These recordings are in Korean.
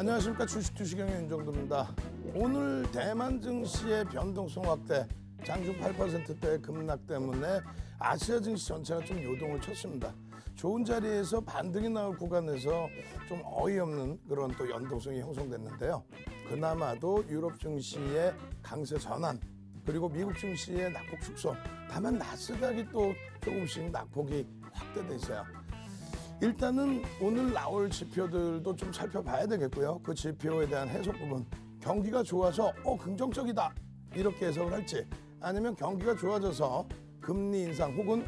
안녕하십니까 주식 투시경의 윤정도입니다. 오늘 대만 증시의 변동성 확대, 장중 8%대 급락 때문에 아시아 증시 전체가 좀 요동을 쳤습니다. 좋은 자리에서 반등이 나올 구간에서 좀 어이없는 그런 또 연동성이 형성됐는데요. 그나마도 유럽 증시의 강세 전환, 그리고 미국 증시의 낙폭 축소. 다만 나스닥이 또 조금씩 낙폭이 확대되세요. 일단은 오늘 나올 지표들도 좀 살펴봐야 되겠고요. 그 지표에 대한 해석 부분. 경기가 좋아서 어 긍정적이다 이렇게 해석을 할지 아니면 경기가 좋아져서 금리 인상 혹은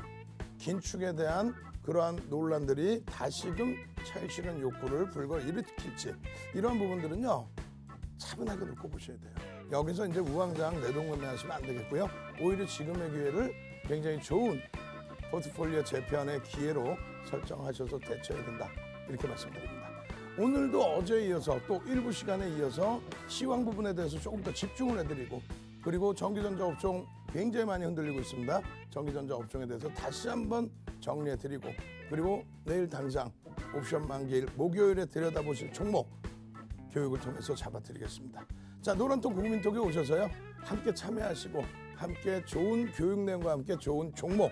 긴축에 대한 그러한 논란들이 다시금 찰실한 욕구를 불거 일으킬지 이러한 부분들은요 차분하게 놓고 보셔야 돼요. 여기서 이제 우왕좌왕 내동건매하시면 안 되겠고요. 오히려 지금의 기회를 굉장히 좋은 포트폴리오 재편의 기회로 설정하셔서 대처해야 된다. 이렇게 말씀드립니다. 오늘도 어제에 이어서 또 일부 시간에 이어서 시황 부분에 대해서 조금 더 집중을 해드리고 그리고 전기전자 업종 굉장히 많이 흔들리고 있습니다. 전기전자 업종에 대해서 다시 한번 정리해드리고 그리고 내일 당장 옵션 만기일 목요일에 들여다보실 종목 교육을 통해서 잡아드리겠습니다. 자 노란톡 국민톡에 오셔서요 함께 참여하시고 함께 좋은 교육 내용과 함께 좋은 종목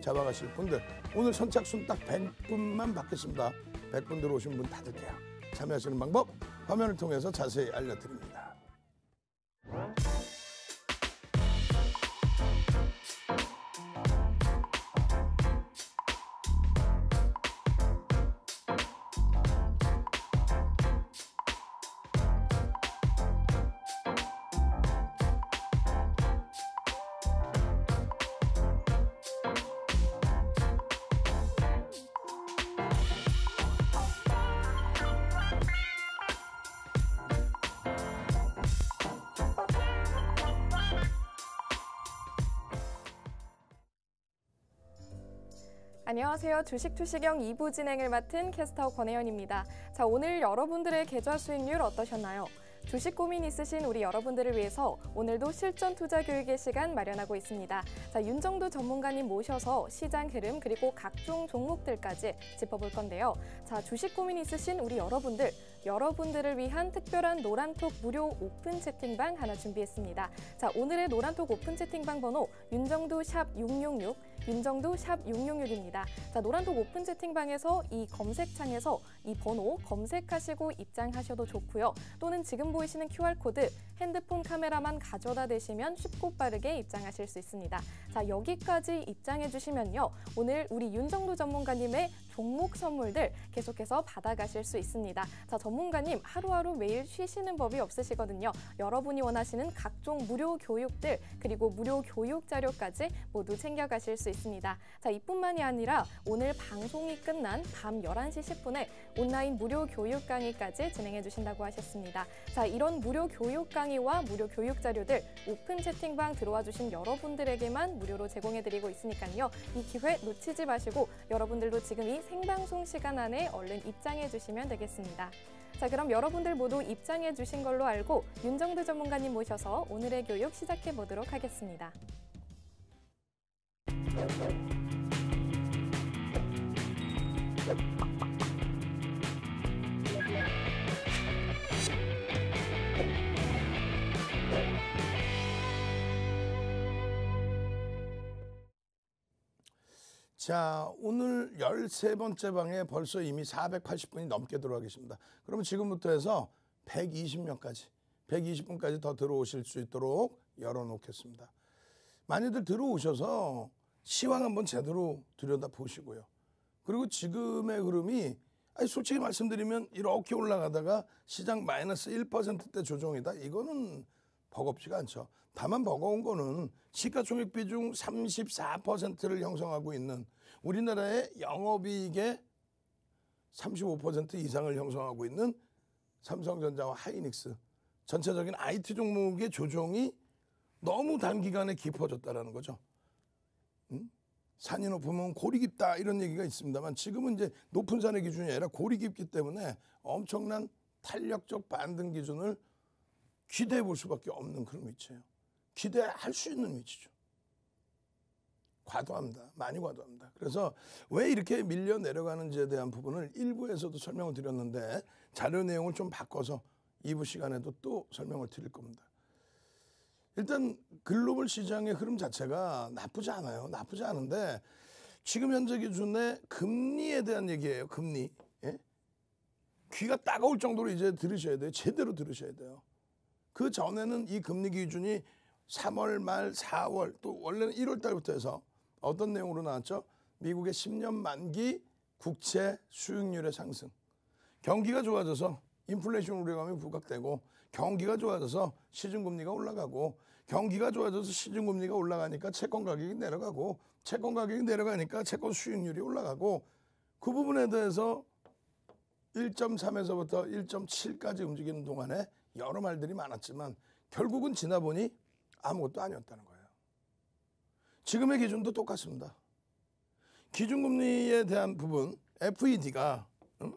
잡아가실 분들 오늘 선착순 딱 100분만 받겠습니다. 100분 들어오신 분 받을게요. 참여하시는 방법 화면을 통해서 자세히 알려드립니다. 안녕하세요. 주식투시경 2부 진행을 맡은 캐스터 권혜연입니다. 자, 오늘 여러분들의 계좌 수익률 어떠셨나요? 주식 고민 있으신 우리 여러분들을 위해서 오늘도 실전 투자 교육의 시간 마련하고 있습니다. 자, 윤정두 전문가님 모셔서 시장 흐름 그리고 각종 종목들까지 짚어볼 건데요. 자, 주식 고민 있으신 우리 여러분들, 여러분들을 위한 특별한 노란톡 무료 오픈 채팅방 하나 준비했습니다. 자, 오늘의 노란톡 오픈 채팅방 번호 윤정두 샵 666, 윤정두 샵 666입니다. 자, 노란톡 오픈 채팅방에서 이 검색창에서 이 번호 검색하시고 입장하셔도 좋고요. 또는 지금 보이시는 QR코드 핸드폰 카메라만 가져다 대시면 쉽고 빠르게 입장하실 수 있습니다. 자, 여기까지 입장해 주시면요. 오늘 우리 윤정두 전문가님의 종목 선물들 계속해서 받아가실 수 있습니다. 자, 전문가님 하루하루 매일 쉬시는 법이 없으시거든요. 여러분이 원하시는 각종 무료 교육들 그리고 무료 교육 자료까지 모두 챙겨가실 수 있습니다. 자, 이뿐만이 아니라 오늘 방송이 끝난 밤 11시 10분에 온라인 무료 교육 강의까지 진행해 주신다고 하셨습니다. 자, 이런 무료 교육 강의와 무료 교육 자료들 오픈 채팅방 들어와 주신 여러분들에게만 무료로 제공해 드리고 있으니까요. 이 기회 놓치지 마시고 여러분들도 지금 이 생방송 시간 안에 얼른 입장해 주시면 되겠습니다. 자, 그럼 여러분들 모두 입장해 주신 걸로 알고 윤정두 전문가님 모셔서 오늘의 교육 시작해 보도록 하겠습니다. 자, 오늘 13번째 방에 벌써 이미 480분이 넘게 들어와 계십니다. 그러면 지금부터 해서 120명까지, 120분까지 더 들어오실 수 있도록 열어놓겠습니다. 많이들 들어오셔서 시황 한번 제대로 들여다 보시고요. 그리고 지금의 흐름이 아니 솔직히 말씀드리면 이렇게 올라가다가 시장 마이너스 1%대 조정이다. 이거는 버겁지가 않죠. 다만 버거운 거는 시가총액 비중 34%를 형성하고 있는 우리나라의 영업이익의 35% 이상을 형성하고 있는 삼성전자와 하이닉스 전체적인 IT 종목의 조정이 너무 단기간에 깊어졌다라는 거죠. 음? 산이 높으면 골이 깊다 이런 얘기가 있습니다만 지금은 이제 높은 산의 기준이 아니라 골이 깊기 때문에 엄청난 탄력적 반등 기준을 기대해 볼 수밖에 없는 그런 위치예요. 기대할 수 있는 위치죠. 과도합니다. 많이 과도합니다. 그래서 왜 이렇게 밀려 내려가는지에 대한 부분을 일부에서도 설명을 드렸는데 자료 내용을 좀 바꿔서 2부 시간에도 또 설명을 드릴 겁니다. 일단 글로벌 시장의 흐름 자체가 나쁘지 않아요. 나쁘지 않은데 지금 현재 기준에 금리에 대한 얘기예요. 금리. 예? 귀가 따가울 정도로 이제 들으셔야 돼요. 제대로 들으셔야 돼요. 그 전에는 이 금리 기준이 3월 말 4월 또 원래는 1월 달부터 해서 어떤 내용으로 나왔죠? 미국의 10년 만기 국채 수익률의 상승. 경기가 좋아져서 인플레이션 우려감이 부각되고 경기가 좋아져서 시중금리가 올라가고 경기가 좋아져서 시중금리가 올라가니까 채권 가격이 내려가고 채권 가격이 내려가니까 채권 수익률이 올라가고 그 부분에 대해서 1.3에서부터 1.7까지 움직이는 동안에 여러 말들이 많았지만 결국은 지나 보니 아무것도 아니었다는 거예요. 지금의 기준도 똑같습니다. 기준금리에 대한 부분 FED가 응?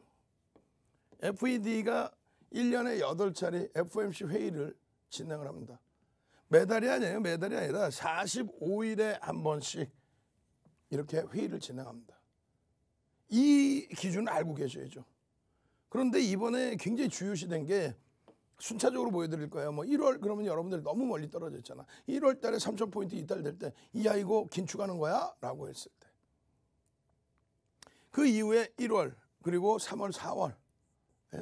FED가 1년에 8차례 FOMC 회의를 진행을 합니다. 매달이 아니에요. 매달이 아니라 45일에 한 번씩 이렇게 회의를 진행합니다. 이 기준을 알고 계셔야죠. 그런데 이번에 굉장히 주요시된 게 순차적으로 보여드릴 거예요. 뭐 1월 그러면 여러분들 너무 멀리 떨어져 있잖아. 1월 달에 3천 포인트 이탈 될 때 이야 이거 긴축하는 거야? 라고 했을 때. 그 이후에 1월 그리고 3월 4월 예?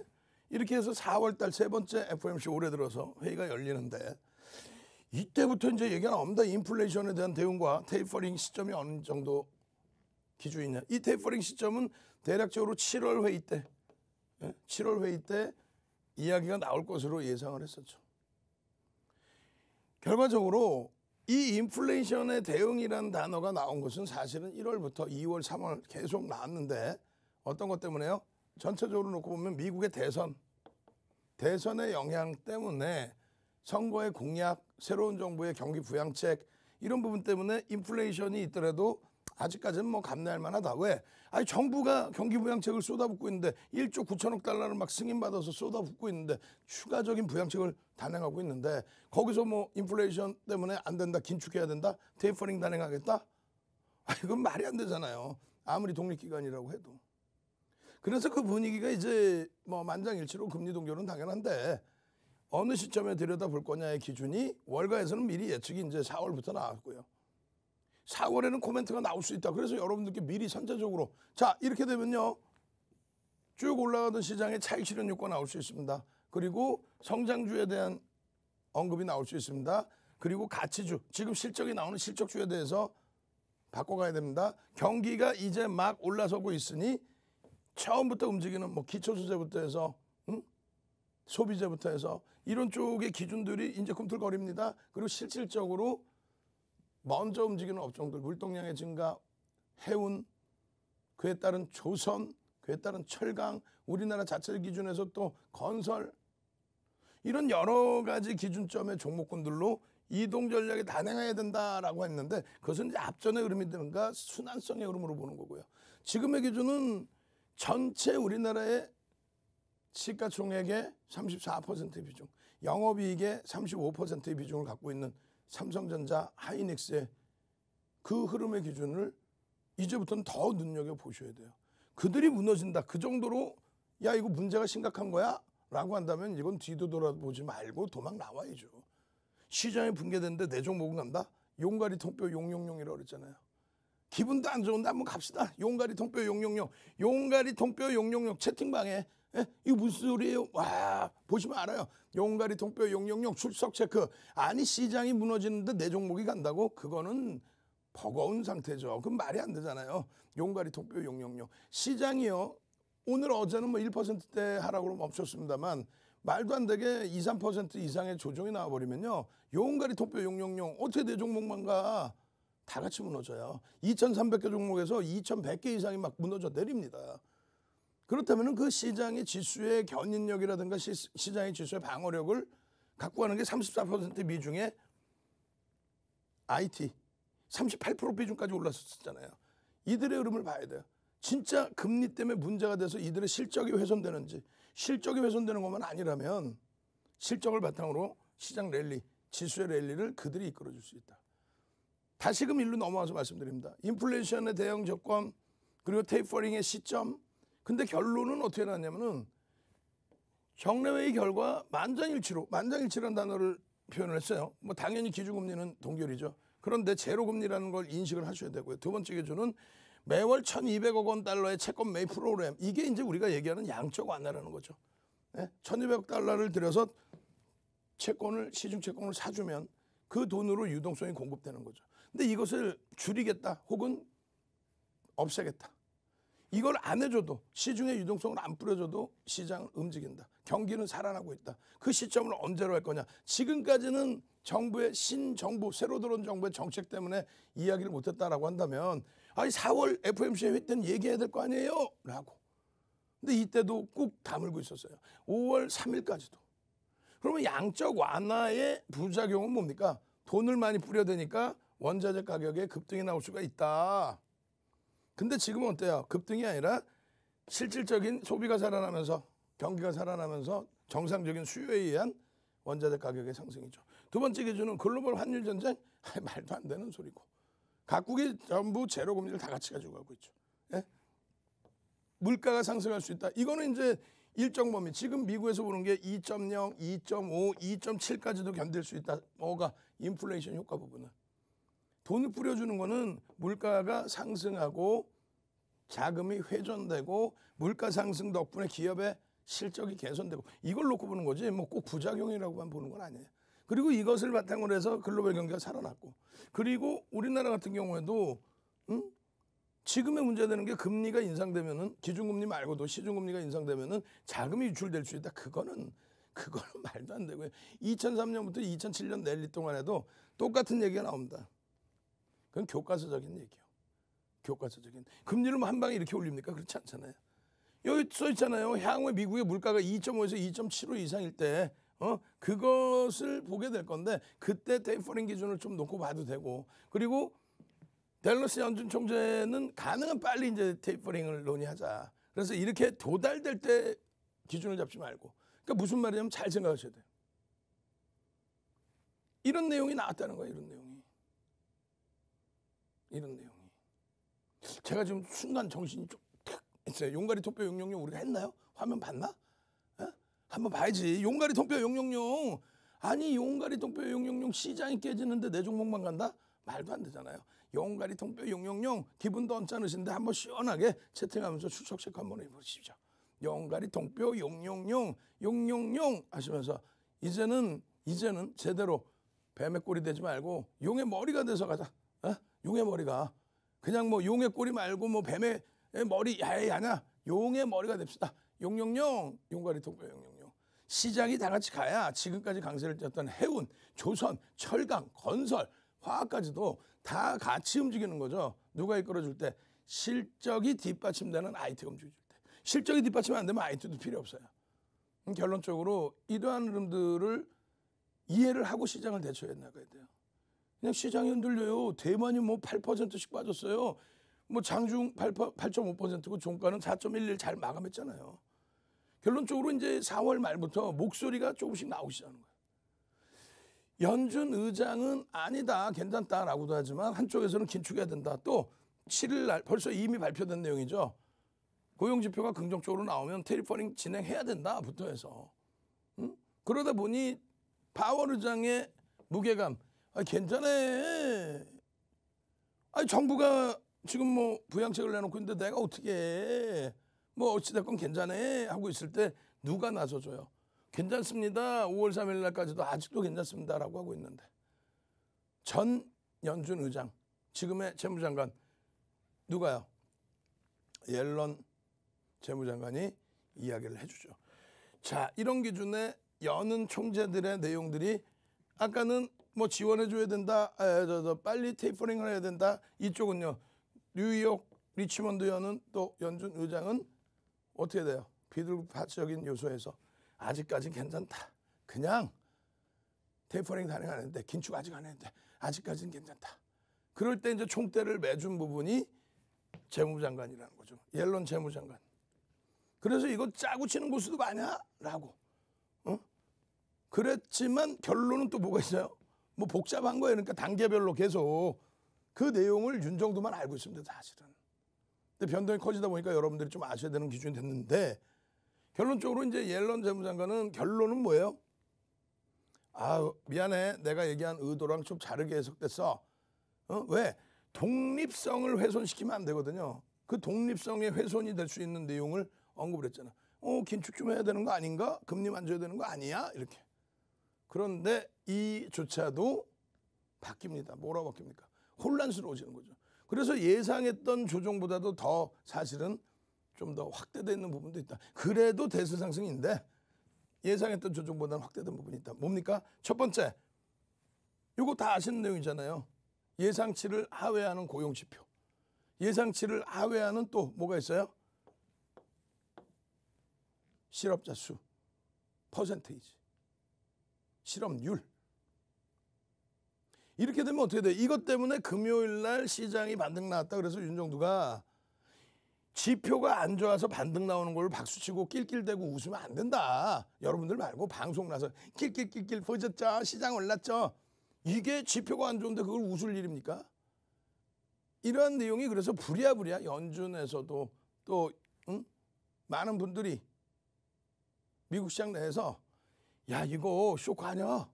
이렇게 해서 4월 달 세 번째 FOMC 올해 들어서 회의가 열리는데 이때부터 이제 얘기가 나옵니다. 인플레이션에 대한 대응과 테이퍼링 시점이 어느 정도 기준이냐. 이 테이퍼링 시점은 대략적으로 7월 회의 때, 7월 회의 때 이야기가 나올 것으로 예상을 했었죠. 결과적으로 이 인플레이션의 대응이라는 단어가 나온 것은 사실은 1월부터 2월, 3월 계속 나왔는데 어떤 것 때문에요? 전체적으로 놓고 보면 미국의 대선, 대선의 영향 때문에 선거의 공약, 새로운 정부의 경기 부양책 이런 부분 때문에 인플레이션이 있더라도 아직까지는 뭐 감내할 만하다. 왜? 아니 정부가 경기 부양책을 쏟아붓고 있는데 1조 9천억 달러를 막 승인받아서 쏟아붓고 있는데 추가적인 부양책을 단행하고 있는데 거기서 뭐 인플레이션 때문에 안 된다. 긴축해야 된다. 테이퍼링 단행하겠다. 아 이건 말이 안 되잖아요. 아무리 독립기관이라고 해도. 그래서 그 분위기가 이제 뭐 만장일치로 금리 동결은 당연한데 어느 시점에 들여다 볼 거냐의 기준이 월가에서는 미리 예측이 이제 4월부터 나왔고요. 4월에는 코멘트가 나올 수 있다. 그래서 여러분들께 미리 선제적으로 자 이렇게 되면요 쭉 올라가던 시장에 차익 실현 효과 나올 수 있습니다. 그리고 성장주에 대한 언급이 나올 수 있습니다. 그리고 가치주 지금 실적이 나오는 실적주에 대해서 바꿔가야 됩니다. 경기가 이제 막 올라서고 있으니 처음부터 움직이는 뭐 기초수제부터 해서 응? 소비재부터 해서 이런 쪽의 기준들이 이제 꿈틀거립니다. 그리고 실질적으로 먼저 움직이는 업종들 물동량의 증가, 해운, 그에 따른 조선, 그에 따른 철강, 우리나라 자체 기준에서 또 건설 이런 여러 가지 기준점의 종목군들로 이동 전략에 단행해야 된다라고 했는데 그것은 이제 앞전의 흐름이든가 순환성의 흐름으로 보는 거고요. 지금의 기준은 전체 우리나라의 시가총액의 34% 비중, 영업이익의 35%의 비중을 갖고 있는 삼성전자, 하이닉스의 그 흐름의 기준을 이제부터는 더 눈여겨 보셔야 돼요. 그들이 무너진다. 그 정도로 야 이거 문제가 심각한 거야? 라고 한다면 이건 뒤도 돌아보지 말고 도망 나와야죠. 시장이 붕괴됐는데 내 종목은 간다? 용가리 통뼈 용용용이라고 그랬잖아요. 기분도 안 좋은데 한번 갑시다. 용가리 통뼈 용용용. 용가리 통뼈 용용용 채팅방에 에? 이거 무슨 소리예요? 와 보시면 알아요. 용가리 통뼈 용용용 출석 체크. 아니 시장이 무너지는데 내 종목이 간다고? 그거는 버거운 상태죠. 그럼 말이 안 되잖아요. 용가리 통뼈 용용용. 시장이요. 오늘 어제는 뭐 1%대 하락으로 멈췄습니다만 말도 안 되게 2, 3% 이상의 조정이 나와버리면요. 용가리 통뼈 용용용 어떻게 내 종목만 가? 다 같이 무너져요. 2,300개 종목에서 2,100개 이상이 막 무너져 내립니다. 그렇다면 그 시장의 지수의 견인력이라든가 시, 시장의 지수의 방어력을 갖고 가는 게 34% 비중의 IT 38% 비중까지 올랐었잖아요. 이들의 흐름을 봐야 돼요. 진짜 금리 때문에 문제가 돼서 이들의 실적이 훼손되는지 실적이 훼손되는 것만 아니라면 실적을 바탕으로 시장 랠리, 지수의 랠리를 그들이 이끌어줄 수 있다. 다시금 일로 넘어와서 말씀드립니다. 인플레이션의 대응 조건 그리고 테이퍼링의 시점. 근데 결론은 어떻게 나왔냐면은 정례회의 결과 만장일치로 만장일치라는 단어를 표현을 했어요. 뭐 당연히 기준금리는 동결이죠. 그런데 제로금리라는 걸 인식을 하셔야 되고요. 두 번째 기준은 매월 1,200억 원 달러의 채권 매입 프로그램. 이게 이제 우리가 얘기하는 양적 완화라는 거죠. 네? 1,200억 달러를 들여서 채권을 시중 채권을 사주면 그 돈으로 유동성이 공급되는 거죠. 근데 이것을 줄이겠다 혹은 없애겠다. 이걸 안 해줘도 시중에 유동성을 안 뿌려줘도 시장을 움직인다. 경기는 살아나고 있다. 그 시점을 언제로 할 거냐? 지금까지는 정부의 신정부 새로 들어온 정부의 정책 때문에 이야기를 못했다라고 한다면 아니 4월 FMC 회의 때는 얘기해야 될 거 아니에요? 라고. 근데 이때도 꾹 다물고 있었어요. 5월 3일까지도. 그러면 양적 완화의 부작용은 뭡니까? 돈을 많이 뿌려대니까 원자재 가격에 급등이 나올 수가 있다. 근데 지금은 어때요? 급등이 아니라 실질적인 소비가 살아나면서 경기가 살아나면서 정상적인 수요에 의한 원자재 가격의 상승이죠. 두 번째 기준은 글로벌 환율 전쟁 말도 안 되는 소리고 각국이 전부 제로 금리를 다 같이 가지고 가고 있죠. 예? 물가가 상승할 수 있다. 이거는 이제 일정 범위. 지금 미국에서 보는 게 2.0, 2.5, 2.7까지도 견딜 수 있다. 뭐가 인플레이션 효과 부분은. 돈을 뿌려주는 거는 물가가 상승하고 자금이 회전되고 물가 상승 덕분에 기업의 실적이 개선되고 이걸 놓고 보는 거지 뭐 꼭 부작용이라고만 보는 건 아니에요. 그리고 이것을 바탕으로 해서 글로벌 경기가 살아났고 그리고 우리나라 같은 경우에도 음? 지금의 문제되는 게 금리가 인상되면은 기준금리 말고도 시중금리가 인상되면은 자금이 유출될 수 있다. 그거는 그거는 말도 안 되고요. 2003년부터 2007년 랠리 동안에도 똑같은 얘기가 나옵니다. 그건 교과서적인 얘기요. 교과서적인. 금리를 뭐 한 방에 이렇게 올립니까? 그렇지 않잖아요. 여기 써 있잖아요. 향후에 미국의 물가가 2.5에서 2.75 이상일 때, 어, 그것을 보게 될 건데, 그때 테이퍼링 기준을 좀 놓고 봐도 되고, 그리고 델러스 연준 총재는 가능한 빨리 이제 테이퍼링을 논의하자. 그래서 이렇게 도달될 때 기준을 잡지 말고. 그러니까 무슨 말이냐면 잘 생각하셔야 돼요. 이런 내용이 나왔다는 거예요, 이런 내용 이. 이런 내용이. 제가 지금 순간 정신이 좀 있어요. 용가리 통뼈 용용용 우리가 했나요? 화면 봤나? 에? 한번 봐야지. 용가리 통뼈 용용용. 아니 용가리 통뼈 용용용 시장이 깨지는데 내 종목만 간다? 말도 안 되잖아요. 용가리 통뼈 용용용 기분도 언짢으신데 한번 시원하게 채팅하면서 추석 체크 한번 해보시죠. 용가리 통뼈 용용용 용용용 하시면서 이제는 이제는 제대로 뱀의 꼴이 되지 말고 용의 머리가 돼서 가자. 에? 용의 머리가 그냥 뭐 용의 꼬리 말고 뭐 뱀의 머리 야야 야냐 용의 머리가 됩시다. 용용용 용가리 통뼈 용용용 시장이 다 같이 가야 지금까지 강세를 졌던 해운, 조선, 철강, 건설, 화학까지도 다 같이 움직이는 거죠. 누가 이끌어줄 때 실적이 뒷받침되는 IT가 움직여줄 때 실적이 뒷받침 안 되면 IT도 필요 없어요. 결론적으로 이러한 흐름들을 이해를 하고 시장을 대처해 나가야 돼요. 그냥 시장이 흔들려요. 대만이 뭐 8%씩 빠졌어요. 뭐 장중 8.5%고 종가는 4.11 잘 마감했잖아요. 결론적으로 이제 4월 말부터 목소리가 조금씩 나오기 시작하는 거예요. 연준 의장은 아니다, 괜찮다라고도 하지만 한쪽에서는 긴축해야 된다. 또 7일 날 벌써 이미 발표된 내용이죠. 고용 지표가 긍정적으로 나오면 테리퍼링 진행해야 된다부터 해서 응? 그러다 보니 파월 의장의 무게감 아 괜찮아. 아니 정부가 지금 뭐 부양책을 내놓고 있는데 내가 어떻게 해. 뭐 어찌됐건 괜찮아 하고 있을 때 누가 나서줘요. 괜찮습니다. 5월 3일 날까지도 아직도 괜찮습니다라고 하고 있는데 전 연준 의장 지금의 재무장관 누가요? 옐런 재무장관이 이야기를 해주죠. 자 이런 기준에 여는 총재들의 내용들이 아까는 뭐 지원해줘야 된다. 에, 저, 저, 빨리 테이퍼링을 해야 된다. 이쪽은요. 뉴욕 리치먼드연은 또 연준 의장은 어떻게 돼요? 비둘기파적인 요소에서 아직까지 괜찮다. 그냥 테이퍼링 가능하는데 긴축 아직 안 했는데 아직까지는 괜찮다. 그럴 때 이제 총대를 매준 부분이 재무장관이라는 거죠. 옐런 재무장관. 그래서 이거 짜고 치는 고수도 많냐? 라고. 어? 그랬지만 결론은 또 뭐가 있어요? 뭐 복잡한 거예요. 그러니까 단계별로 계속 그 내용을 윤정도만 알고 있습니다, 사실은. 근데 변동이 커지다 보니까 여러분들이 좀 아셔야 되는 기준이 됐는데 결론적으로 이제 옐런 재무장관은 결론은 뭐예요? 아 미안해 내가 얘기한 의도랑 좀 다르게 해석됐어. 어? 왜? 독립성을 훼손시키면 안 되거든요. 그 독립성의 훼손이 될 수 있는 내용을 언급을 했잖아. 어 긴축 좀 해야 되는 거 아닌가? 금리 만져야 되는 거 아니야? 이렇게. 그런데 이조차도 바뀝니다. 뭐라 바뀝니까? 혼란스러워지는 거죠. 그래서 예상했던 조정보다도 더 사실은 좀 더 확대되어 있는 부분도 있다. 그래도 대수 상승인데 예상했던 조정보다는 확대된 부분이 있다. 뭡니까? 첫 번째, 이거 다 아시는 내용이잖아요. 예상치를 하회하는 고용 지표. 예상치를 하회하는 또 뭐가 있어요? 실업자 수, 퍼센테이지, 실업률. 이렇게 되면 어떻게 돼? 이것 때문에 금요일 날 시장이 반등 나왔다. 그래서 윤정두가 지표가 안 좋아서 반등 나오는 걸 박수치고 낄낄대고 웃으면 안 된다. 여러분들 말고 방송 나서 낄낄낄낄 보셨죠? 시장 올랐죠? 이게 지표가 안 좋은데 그걸 웃을 일입니까? 이러한 내용이 그래서 부랴부랴 연준에서도 또 응? 많은 분들이 미국 시장 내에서 야 이거 쇼크 아니야?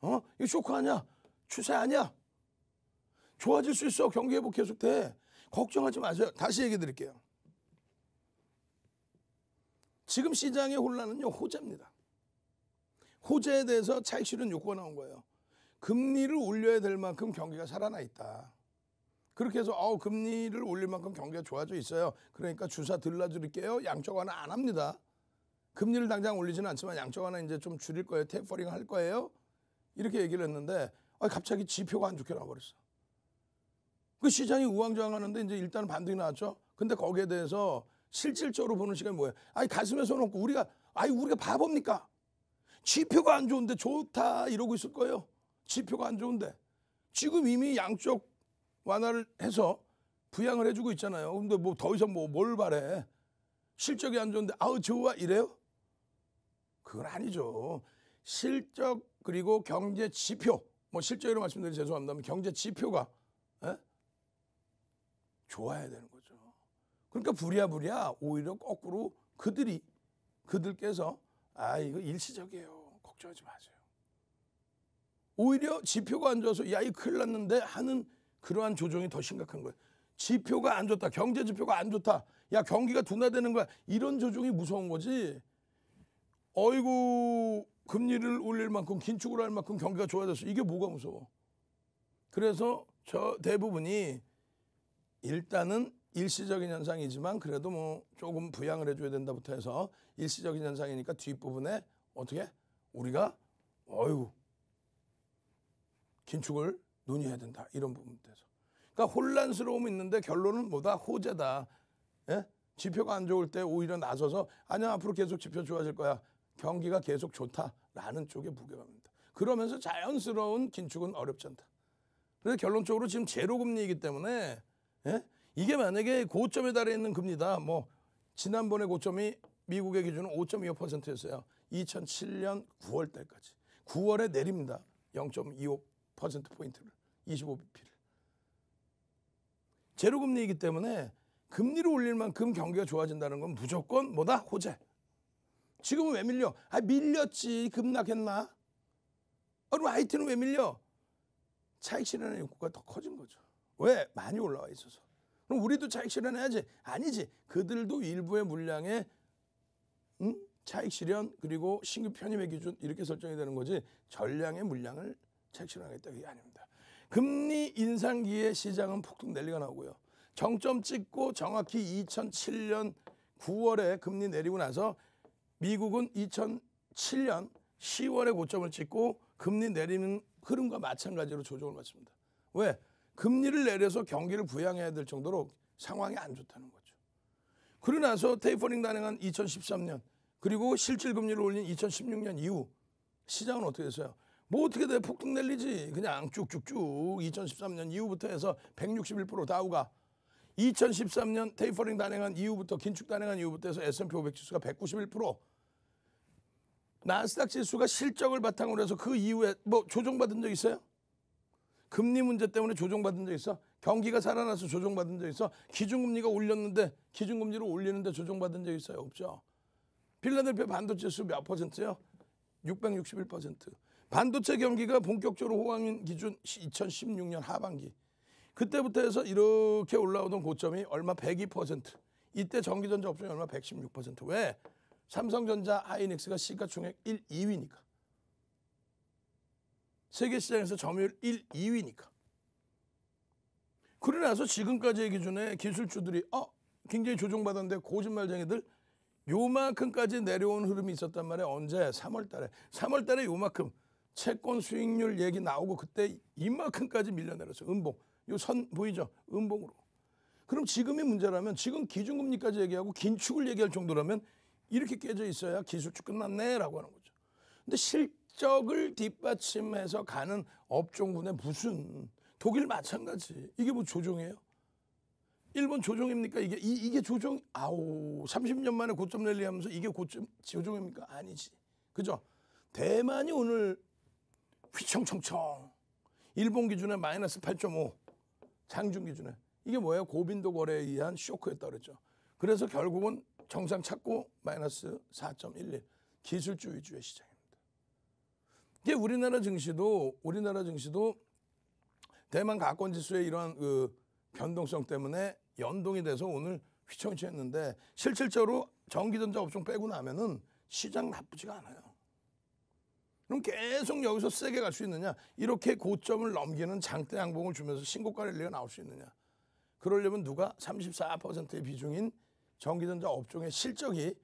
어? 이거 쇼크 아니야? 추세 아니야? 좋아질 수 있어. 경기 회복 계속돼. 걱정하지 마세요. 다시 얘기 드릴게요. 지금 시장의 혼란은요, 호재입니다. 호재에 대해서 차익 실현 욕구가 나온 거예요. 금리를 올려야 될 만큼 경기가 살아나 있다. 그렇게 해서 어 금리를 올릴 만큼 경기가 좋아져 있어요. 그러니까 주사 들러드릴게요. 양적 완화 안 합니다. 금리를 당장 올리지는 않지만 양적 완화 이제 좀 줄일 거예요. 테이퍼링 할 거예요. 이렇게 얘기를 했는데 아, 갑자기 지표가 안 좋게 나와버렸어. 그 시장이 우왕좌왕하는데 이제 일단 반등이 나왔죠. 근데 거기에 대해서 실질적으로 보는 시간이 뭐예요? 아니 가슴에 손 얹고 우리가 아니 우리가 바보입니까? 지표가 안 좋은데 좋다 이러고 있을 거예요. 지표가 안 좋은데 지금 이미 양쪽 완화를 해서 부양을 해주고 있잖아요. 근데 뭐 더 이상 뭐 뭘 바래? 실적이 안 좋은데 아우 좋아 이래요? 그건 아니죠. 실적 그리고 경제 지표 뭐 실적으로 말씀드리 죄송합니다. 경제 지표가 에? 예? 좋아야 되는 거죠. 그러니까 부랴부랴 오히려 거꾸로 그들이 그들께서 아 이거 일시적이에요. 걱정하지 마세요. 오히려 지표가 안 좋아서 야이 큰일 났는데 하는 그러한 조정이 더 심각한 거예요. 지표가 안 좋다. 경제 지표가 안 좋다. 야 경기가 둔화되는 거야. 이런 조정이 무서운 거지. 어이구 금리를 올릴 만큼 긴축을 할 만큼 경기가 좋아졌어. 이게 뭐가 무서워? 그래서 저 대부분이 일단은 일시적인 현상이지만 그래도 뭐 조금 부양을 해줘야 된다부터 해서 일시적인 현상이니까 뒷부분에 어떻게 우리가 어유 긴축을 논의해야 된다 이런 부분에서 그러니까 혼란스러움이 있는데 결론은 뭐다 호재다 예? 지표가 안 좋을 때 오히려 나서서 아니야 앞으로 계속 지표 좋아질 거야 경기가 계속 좋다라는 쪽에 무게감입니다. 그러면서 자연스러운 긴축은 어렵지 않다. 그래서 결론적으로 지금 제로 금리이기 때문에 예? 이게 만약에 고점에 달해 있는 금리다. 뭐 지난번에 고점이 미국의 기준은 5.25%였어요. 2007년 9월 달까지. 9월에 내립니다. 0.25% 포인트를 25bp를. 제로 금리이기 때문에 금리를 올릴 만큼 경기가 좋아진다는 건 무조건 뭐다? 호재. 지금은 왜 밀려? 아 밀렸지 급락했나? 아, 그럼 IT는 왜 밀려? 차익 실현의 욕구가 더 커진 거죠. 왜? 많이 올라와 있어서. 그럼 우리도 차익 실현해야지. 아니지. 그들도 일부의 물량에 응? 차익 실현 그리고 신규 편입의 기준 이렇게 설정이 되는 거지 전량의 물량을 차익 실현하겠다 그게 아닙니다. 금리 인상기에 시장은 폭등 랠리가 나오고요. 정점 찍고 정확히 2007년 9월에 금리 내리고 나서 미국은 2007년 10월에 고점을 찍고 금리 내리는 흐름과 마찬가지로 조정을 받습니다. 왜? 금리를 내려서 경기를 부양해야 될 정도로 상황이 안 좋다는 거죠. 그러고 나서 테이퍼링 단행한 2013년 그리고 실질 금리를 올린 2016년 이후 시장은 어떻게 됐어요? 뭐 어떻게 돼? 폭등 내리지. 그냥 쭉쭉쭉 2013년 이후부터 해서 161% 다우가 2013년 테이퍼링 단행한 이후부터 긴축 단행한 이후부터 해서 S&P 500 지수가 191% 나스닥 지수가 실적을 바탕으로 해서 그 이후에 뭐 조정받은 적 있어요? 금리 문제 때문에 조정받은 적 있어? 경기가 살아나서 조정받은 적 있어? 기준금리가 올렸는데 기준금리를 올리는데 조정받은 적 있어요? 없죠. 필라델피아 반도체 수 몇 퍼센트요? 661%. 반도체 경기가 본격적으로 호황인 기준 2016년 하반기. 그때부터 해서 이렇게 올라오던 고점이 얼마 102%. 이때 전기전자 업종이 얼마 116%. 왜? 삼성전자 하이닉스가 시가총액 1, 2위니까. 세계 시장에서 점유율 1, 2위니까. 그러고 나서 지금까지의 기준에 기술주들이 어 굉장히 조정받았는데 거짓말쟁이들 요만큼까지 내려온 흐름이 있었단 말이에요. 언제? 3월 달에. 3월 달에 요만큼 채권 수익률 얘기 나오고 그때 이만큼까지 밀려내렸어요. 음봉. 요 선 보이죠? 음봉으로. 그럼 지금이 문제라면 지금 기준금리까지 얘기하고 긴축을 얘기할 정도라면 이렇게 깨져 있어야 기술축 끝났네라고 하는 거죠. 근데 실적을 뒷받침해서 가는 업종군에 무슨 독일 마찬가지. 이게 뭐 조정이에요? 일본 조정입니까? 이게 이, 이게 조정 아우 30년 만에 고점 랠리 하면서 이게 고점 조정입니까? 아니지. 그죠? 대만이 오늘 휘청청청 일본 기준에 마이너스 8.5 장중 기준에 이게 뭐예요? 고빈도 거래에 의한 쇼크였다 그랬죠. 그래서 결국은 정상 찾고 마이너스 4.11 기술주 위주의 시장입니다. 이게 우리나라 증시도 우리나라 증시도 대만 가권 지수의 이러한 그 변동성 때문에 연동이 돼서 오늘 휘청휘청했는데 실질적으로 전기전자 업종 빼고 나면은 시장 나쁘지가 않아요. 그럼 계속 여기서 세게 갈 수 있느냐? 이렇게 고점을 넘기는 장대 양봉을 주면서 신고가 랠리가 나올 수 있느냐? 그러려면 누가 34%의 비중인 전기전자 업종의 실적이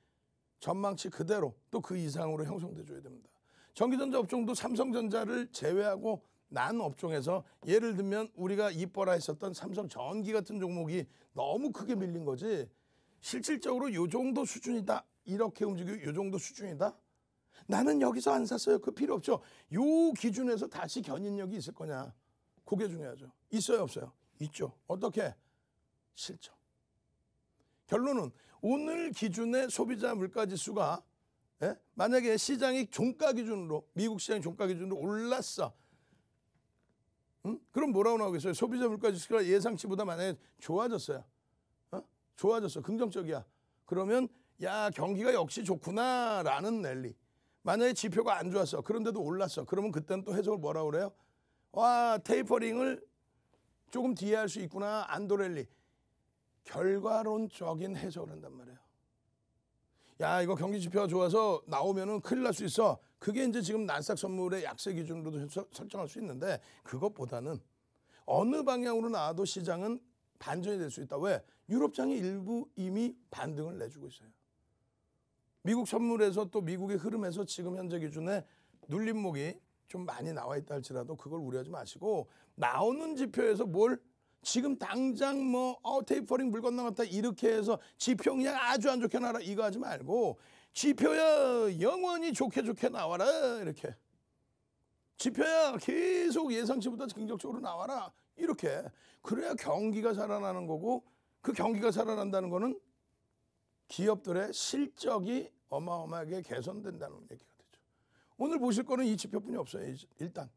전망치 그대로 또 그 이상으로 형성돼 줘야 됩니다. 전기전자 업종도 삼성전자를 제외하고 난 업종에서 예를 들면 우리가 이뻐라 했었던 삼성 전기 같은 종목이 너무 크게 밀린 거지 실질적으로 요 정도 수준이다 이렇게 움직이고 요 정도 수준이다 나는 여기서 안 샀어요 그 필요 없죠 요 기준에서 다시 견인력이 있을 거냐 그게 중요하죠 있어요 없어요 있죠 어떻게 실적 결론은 오늘 기준의 소비자 물가 지수가 예? 만약에 시장이 종가 기준으로 미국 시장이 종가 기준으로 올랐어 응? 그럼 뭐라고 나오겠어요? 소비자 물가 지수가 예상치보다 만약에 좋아졌어요. 어? 좋아졌어. 긍정적이야. 그러면 야 경기가 역시 좋구나라는 랠리. 만약에 지표가 안 좋았어. 그런데도 올랐어. 그러면 그때는 또 해석을 뭐라고 그래요? 와 테이퍼링을 조금 뒤에 할 수 있구나. 안도 랠리. 결과론적인 해석을 한단 말이에요. 야 이거 경기 지표가 좋아서 나오면은 큰일 날 수 있어. 그게 이제 지금 난싹 선물의 약세 기준으로도 설정할 수 있는데 그것보다는 어느 방향으로 나와도 시장은 반전이 될 수 있다. 왜? 유럽장이 일부 이미 반등을 내주고 있어요. 미국 선물에서 또 미국의 흐름에서 지금 현재 기준에 눌림목이 좀 많이 나와 있다 할지라도 그걸 우려하지 마시고 나오는 지표에서 뭘 지금 당장 뭐 어, 테이퍼링 물 건너갔다 이렇게 해서 지표 그냥 아주 안 좋게 나라 이거 하지 말고 지표야 영원히 좋게 좋게 나와라 이렇게. 지표야 계속 예상치보다 긍정적으로 나와라 이렇게. 그래야 경기가 살아나는 거고 그 경기가 살아난다는 거는 기업들의 실적이 어마어마하게 개선된다는 얘기가 되죠. 오늘 보실 거는 이 지표뿐이 없어요. 일단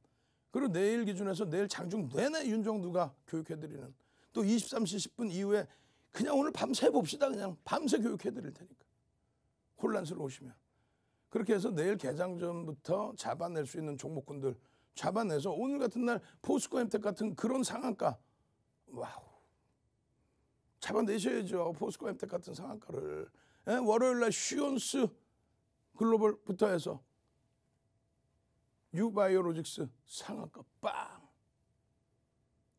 그리고 내일 기준에서 내일 장중 내내 윤정두가 교육해드리는 또 23시 10분 이후에 그냥 오늘 밤새 봅시다. 그냥 밤새 교육해드릴 테니까. 혼란스러우시면. 그렇게 해서 내일 개장 전부터 잡아낼 수 있는 종목군들 잡아내서 오늘 같은 날 포스코 엠텍 같은 그런 상한가 와우 잡아내셔야죠 포스코 엠텍 같은 상한가를 예? 월요일 날 휴온스 글로벌부터 해서 유바이오로직스 상한가 빵.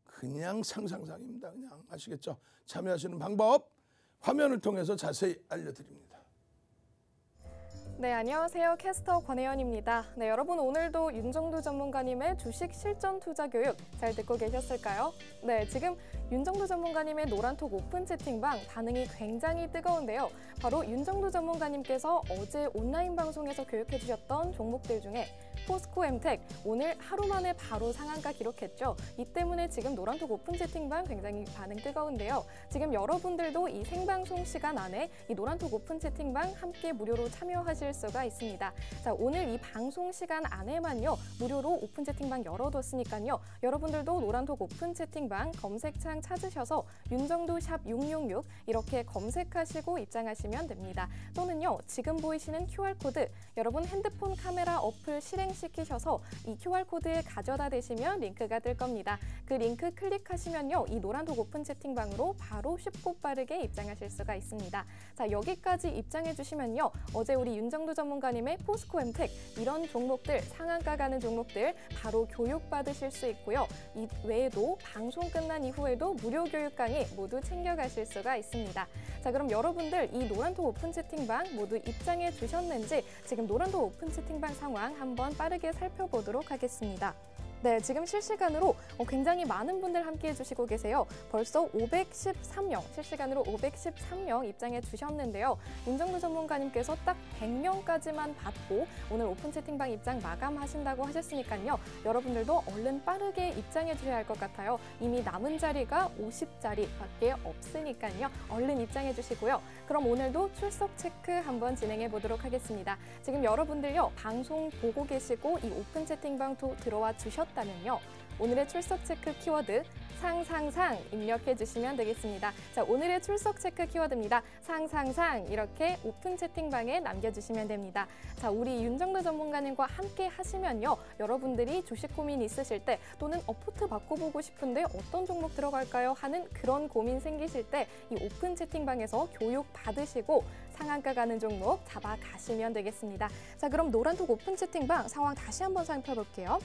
그냥 상상상입니다. 그냥 아시겠죠? 참여하시는 방법 화면을 통해서 자세히 알려드립니다. 네, 안녕하세요. 캐스터 권혜연입니다. 네, 여러분 오늘도 윤정두 전문가님의 주식 실전 투자 교육 잘 듣고 계셨을까요? 네, 지금 윤정두 전문가님의 노란톡 오픈 채팅방 반응이 굉장히 뜨거운데요. 바로 윤정두 전문가님께서 어제 온라인 방송에서 교육해 주셨던 종목들 중에 포스코 엠텍 오늘 하루 만에 바로 상한가 기록했죠. 이 때문에 지금 노란톡 오픈 채팅방 굉장히 반응 뜨거운데요. 지금 여러분들도 이 생방송 시간 안에 이 노란톡 오픈 채팅방 함께 무료로 참여하실 보실 수가 있습니다. 자, 오늘 이 방송 시간 안에만요. 무료로 오픈 채팅방 열어뒀으니까요. 여러분들도 노란톡 오픈 채팅방 검색창 찾으셔서 윤정두 샵 666 이렇게 검색하시고 입장하시면 됩니다. 또는요. 지금 보이시는 QR코드 여러분 핸드폰 카메라 어플 실행시키셔서 이 QR코드에 가져다 대시면 링크가 뜰 겁니다. 그 링크 클릭하시면요. 이 노란톡 오픈 채팅방으로 바로 쉽고 빠르게 입장하실 수가 있습니다. 자, 여기까지 입장해 주시면요. 어제 우리 윤정두 전문가님의 포스코 엠텍 이런 종목들 상한가 가는 종목들 바로 교육 받으실 수 있고요. 이 외에도 방송 끝난 이후에도 무료 교육 강의 모두 챙겨가실 수가 있습니다. 자, 그럼 여러분들 이 노란톡 오픈 채팅방 모두 입장해 주셨는지 지금 노란톡 오픈 채팅방 상황 한번 빠르게 살펴보도록 하겠습니다. 네, 지금 실시간으로 어, 굉장히 많은 분들 함께 해주시고 계세요. 벌써 513명, 실시간으로 513명 입장해 주셨는데요. 윤정두 전문가님께서 딱 100명까지만 받고 오늘 오픈 채팅방 입장 마감하신다고 하셨으니까요. 여러분들도 얼른 빠르게 입장해 주셔야 할 것 같아요. 이미 남은 자리가 50자리밖에 없으니까요. 얼른 입장해 주시고요. 그럼 오늘도 출석 체크 한번 진행해 보도록 하겠습니다. 지금 여러분들요, 방송 보고 계시고 이 오픈 채팅방 들어와 주셨 하셨다면요. 오늘의 출석 체크 키워드 상상상 입력해 주시면 되겠습니다. 자, 오늘의 출석 체크 키워드입니다. 상상상 이렇게 오픈 채팅방에 남겨주시면 됩니다. 자, 우리 윤정두 전문가님과 함께 하시면요. 여러분들이 주식 고민 있으실 때 또는 어, 포트 바꿔보고 싶은데 어떤 종목 들어갈까요? 하는 그런 고민 생기실 때 이 오픈 채팅방에서 교육 받으시고 상한가 가는 종목 잡아가시면 되겠습니다. 자, 그럼 노란톡 오픈 채팅방 상황 다시 한번 살펴볼게요.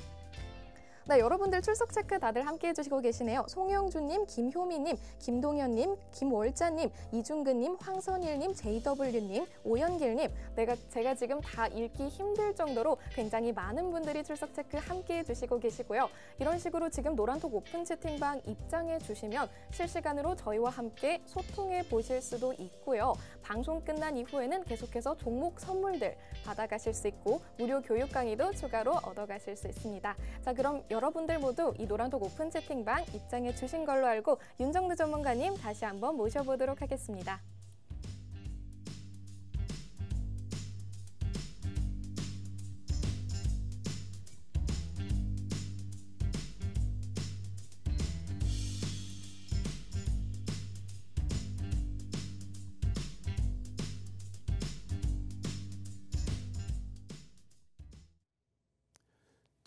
네, 여러분들 출석 체크 다들 함께 해주시고 계시네요. 송영준님, 김효미님, 김동현님, 김월자님, 이중근님, 황선일님, JW님, 오연길님. 내가 제가 지금 다 읽기 힘들 정도로 굉장히 많은 분들이 출석 체크 함께 해주시고 계시고요. 이런 식으로 지금 노란톡 오픈 채팅방 입장해 주시면 실시간으로 저희와 함께 소통해 보실 수도 있고요. 방송 끝난 이후에는 계속해서 종목 선물들 받아가실 수 있고 무료 교육 강의도 추가로 얻어가실 수 있습니다. 자, 그럼 여 러분들 모두 이 노란독 오픈 채팅방 입장해 주신 걸로 알고 윤정두 전문가님 다시 한번 모셔보도록 하겠습니다.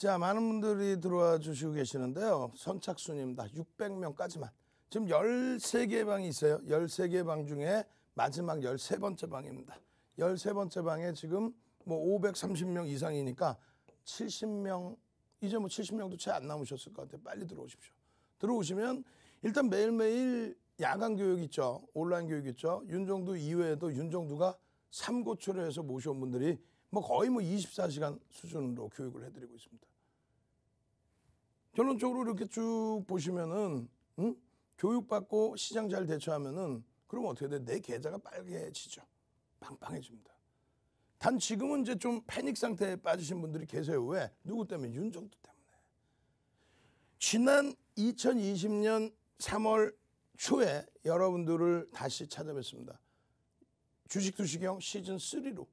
자, 많은 분들이 들어와 주시고 계시는데요. 선착순입니다. 600명까지만. 지금 13개 방이 있어요. 13개 방 중에 마지막 13번째 방입니다. 13번째 방에 지금 뭐 530명 이상이니까 70명, 이제 뭐 70명도 채 안 남으셨을 것 같아요. 빨리 들어오십시오. 들어오시면 일단 매일매일 야간 교육 있죠. 온라인 교육 있죠. 윤정두 이외에도 윤정두가 삼고초를 해서 모셔온 분들이 뭐 거의 뭐 24시간 수준으로 교육을 해드리고 있습니다. 결론적으로 이렇게 쭉 보시면은 응? 교육받고 시장 잘 대처하면은 그럼 어떻게 돼? 내 계좌가 빨개지죠. 빵빵해집니다. 단 지금은 이제 좀 패닉 상태에 빠지신 분들이 계세요. 왜? 누구 때문에? 윤정도 때문에. 지난 2020년 3월 초에 여러분들을 다시 찾아뵙습니다. 주식 두시경 시즌 3로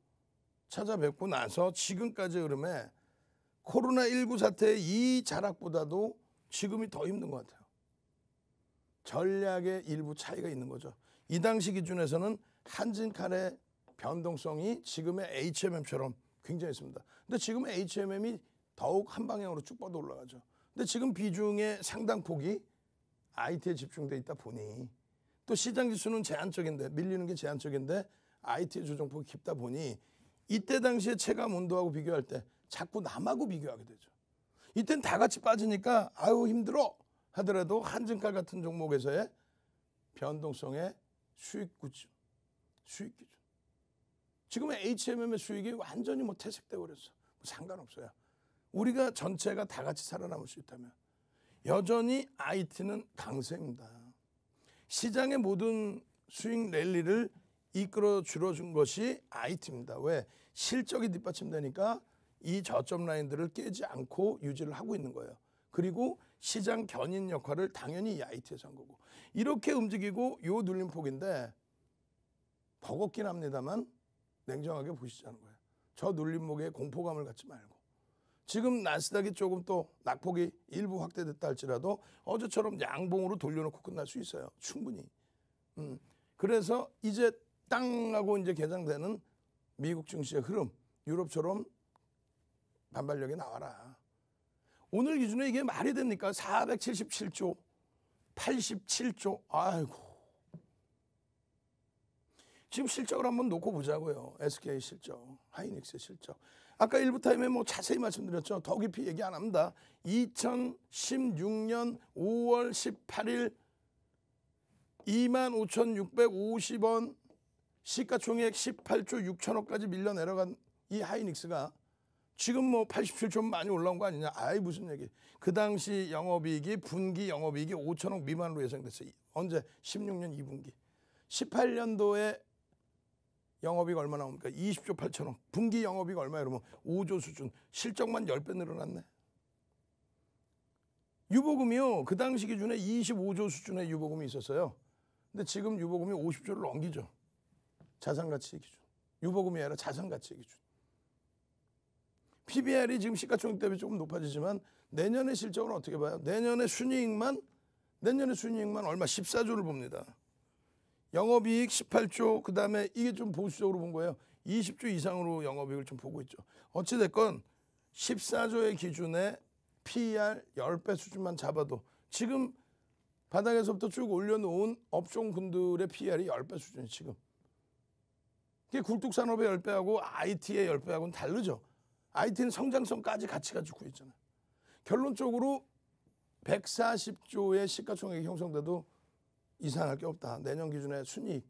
찾아뵙고 나서 지금까지 흐름에 코로나19 사태의 이 자락보다도 지금이 더 힘든 것 같아요. 전략의 일부 차이가 있는 거죠. 이 당시 기준에서는 한진칼의 변동성이 지금의 HMM처럼 굉장히 있습니다. 근데 지금 HMM이 더욱 한 방향으로 쭉 뻗어 올라가죠. 근데 지금 비중의 상당 폭이 IT에 집중돼 있다 보니 또 시장 지수는 제한적인데 밀리는 게 제한적인데 IT의 조정폭이 깊다 보니 이때 당시에 체감 온도하고 비교할 때 자꾸 남하고 비교하게 되죠. 이땐 다 같이 빠지니까 아유 힘들어 하더라도 한증칼 같은 종목에서의 변동성의 수익 구준, 수익 기준. 지금의 HMM의 수익이 완전히 뭐 퇴색돼 버렸어. 뭐 상관없어요. 우리가 전체가 다 같이 살아남을 수 있다면 여전히 IT는 강세입니다. 시장의 모든 수익 랠리를 이끌어 줄어준 것이 IT입니다. 왜? 실적이 뒷받침되니까 이 저점 라인들을 깨지 않고 유지를 하고 있는 거예요. 그리고 시장 견인 역할을 당연히 이 IT에서 한 거고 이렇게 움직이고 요 눌림폭인데 버겁긴 합니다만 냉정하게 보시자는 거예요. 저 눌림목에 공포감을 갖지 말고 지금 나스닥이 조금 또 낙폭이 일부 확대됐다 할지라도 어제처럼 양봉으로 돌려놓고 끝날 수 있어요. 충분히. 음. 그래서 이제 땅하고 이제 개장되는 미국 증시의 흐름, 유럽처럼 반발력이 나와라. 오늘 기준에 이게 말이 됩니까? 477조, 87조, 아이고. 지금 실적을 한번 놓고 보자고요. SK 실적, 하이닉스 실적. 아까 일부 타임에 뭐 자세히 말씀드렸죠. 더 깊이 얘기 안 합니다. 2016년 5월 18일 25,650원 시가총액 18조 6천억까지 밀려 내려간 이 하이닉스가 지금 뭐 87조 많이 올라온 거 아니냐? 아이 무슨 얘기? 그 당시 영업이익이 분기 영업이익이 5천억 미만으로 예상됐어요. 언제? 16년 2분기. 18년도에 영업이익 얼마 나옵니까? 20조 8천억. 분기 영업이익 얼마 이러면 5조 수준. 실적만 10배 늘어났네. 유보금이요. 그 당시 기준에 25조 수준의 유보금이 있었어요. 근데 지금 유보금이 50조를 넘기죠. 자산가치 기준. 유보금이 아니라 자산가치 기준. PBR이 지금 시가총액 대비 조금 높아지지만 내년의 실적은 어떻게 봐요? 내년의 순이익만 내년의 순이익만 얼마 14조를 봅니다. 영업이익 18조 그다음에 이게 좀 보수적으로 본 거예요. 20조 이상으로 영업이익을 좀 보고 있죠. 어찌 됐건 14조의 기준에 PER 10배 수준만 잡아도 지금 바닥에서부터 쭉 올려놓은 업종군들의 PER이 10배 수준이 지금. 이게 굴뚝산업의 10배하고 IT의 10배하고는 다르죠. IT는 성장성까지 같이 가지고 있잖아요. 결론적으로 140조의 시가총액이 형성돼도 이상할 게 없다. 내년 기준의 순이익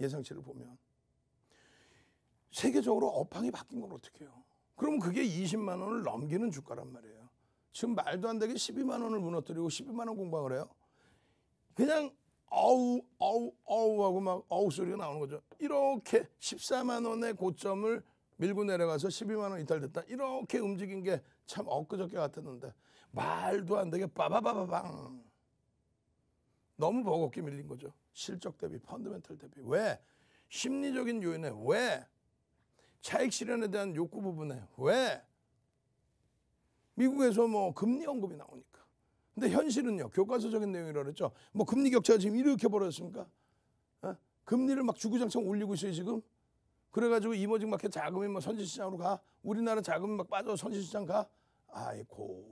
예상치를 보면. 세계적으로 업황이 바뀐 건 어떻게 해요? 그러면 그게 20만 원을 넘기는 주가란 말이에요. 지금 말도 안 되게 12만 원을 무너뜨리고 12만 원 공방을 해요. 그냥 어우 어우 어우 하고 막 어우 소리가 나오는 거죠. 이렇게 14만 원의 고점을 밀고 내려가서 12만 원 이탈됐다. 이렇게 움직인 게 참 엊그저께 같았는데 말도 안 되게 빠바바바방 너무 버겁게 밀린 거죠. 실적 대비, 펀드멘털 대비. 왜? 심리적인 요인에 왜? 차익 실현에 대한 욕구 부분에 왜? 미국에서 뭐 금리 언급이 나오니까. 근데 현실은요. 교과서적인 내용이라 그랬죠. 뭐 금리 격차가 지금 이렇게 벌어졌습니까? 어? 금리를 막 주구장창 올리고 있어요, 지금. 그래가지고 이머징 마켓 자금이 뭐 선진시장으로 가. 우리나라 자금이 막 빠져 선진시장 가. 아이고.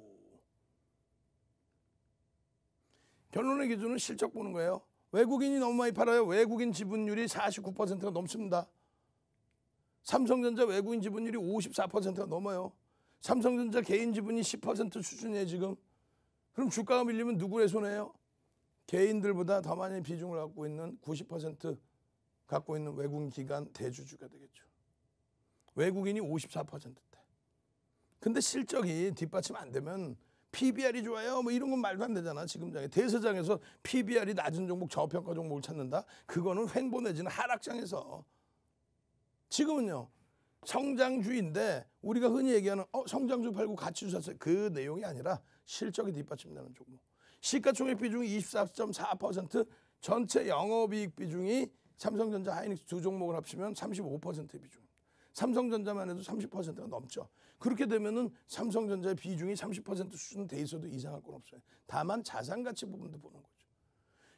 결론의 기준은 실적 보는 거예요. 외국인이 너무 많이 팔아요. 외국인 지분율이 49%가 넘습니다. 삼성전자 외국인 지분율이 54%가 넘어요. 삼성전자 개인 지분이 10% 수준이에요, 지금. 그럼 주가가 밀리면 누구의 손해예요? 개인들보다 더 많은 비중을 갖고 있는 90% 갖고 있는 외국인 기관 대주주가 되겠죠. 외국인이 54%대. 근데 실적이 뒷받침 안 되면 PBR이 좋아요. 뭐 이런 건 말도 안 되잖아. 지금 장에 대세장에서 PBR이 낮은 종목 저평가 종목을 찾는다. 그거는 횡보 내지는 하락장에서 지금은요. 성장주인데 우리가 흔히 얘기하는 어 성장주 팔고 가치주 샀어요. 그 내용이 아니라 실적이 뒷받침되는 종목. 시가총액 비중이 24.4% 전체 영업이익 비중이 삼성전자 하이닉스 두 종목을 합치면 35%의 비중. 삼성전자만 해도 30%가 넘죠. 그렇게 되면은 삼성전자의 비중이 30% 수준 돼 있어도 이상할 건 없어요. 다만 자산 가치 부분도 보는 거죠.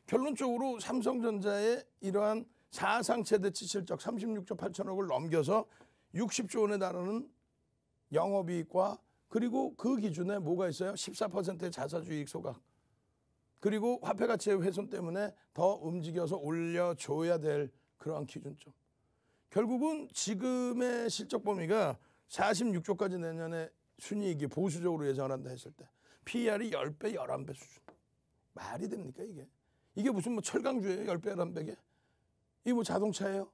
결론적으로 삼성전자의 이러한 사상 최대 치 실적 36조 8천억을 넘겨서 60조 원에 달하는 영업이익과 그리고 그 기준에 뭐가 있어요? 14%의 자사주이익 소각. 그리고 화폐 가치의 훼손 때문에 더 움직여서 올려줘야 될 그러한 기준점. 결국은 지금의 실적 범위가 46조까지 내년에 순이익이 보수적으로 예상한다 했을 때 PER이 10배, 11배 수준. 말이 됩니까 이게? 이게 무슨 뭐 철강주예요? 10배, 11배게? 이게 뭐 자동차예요?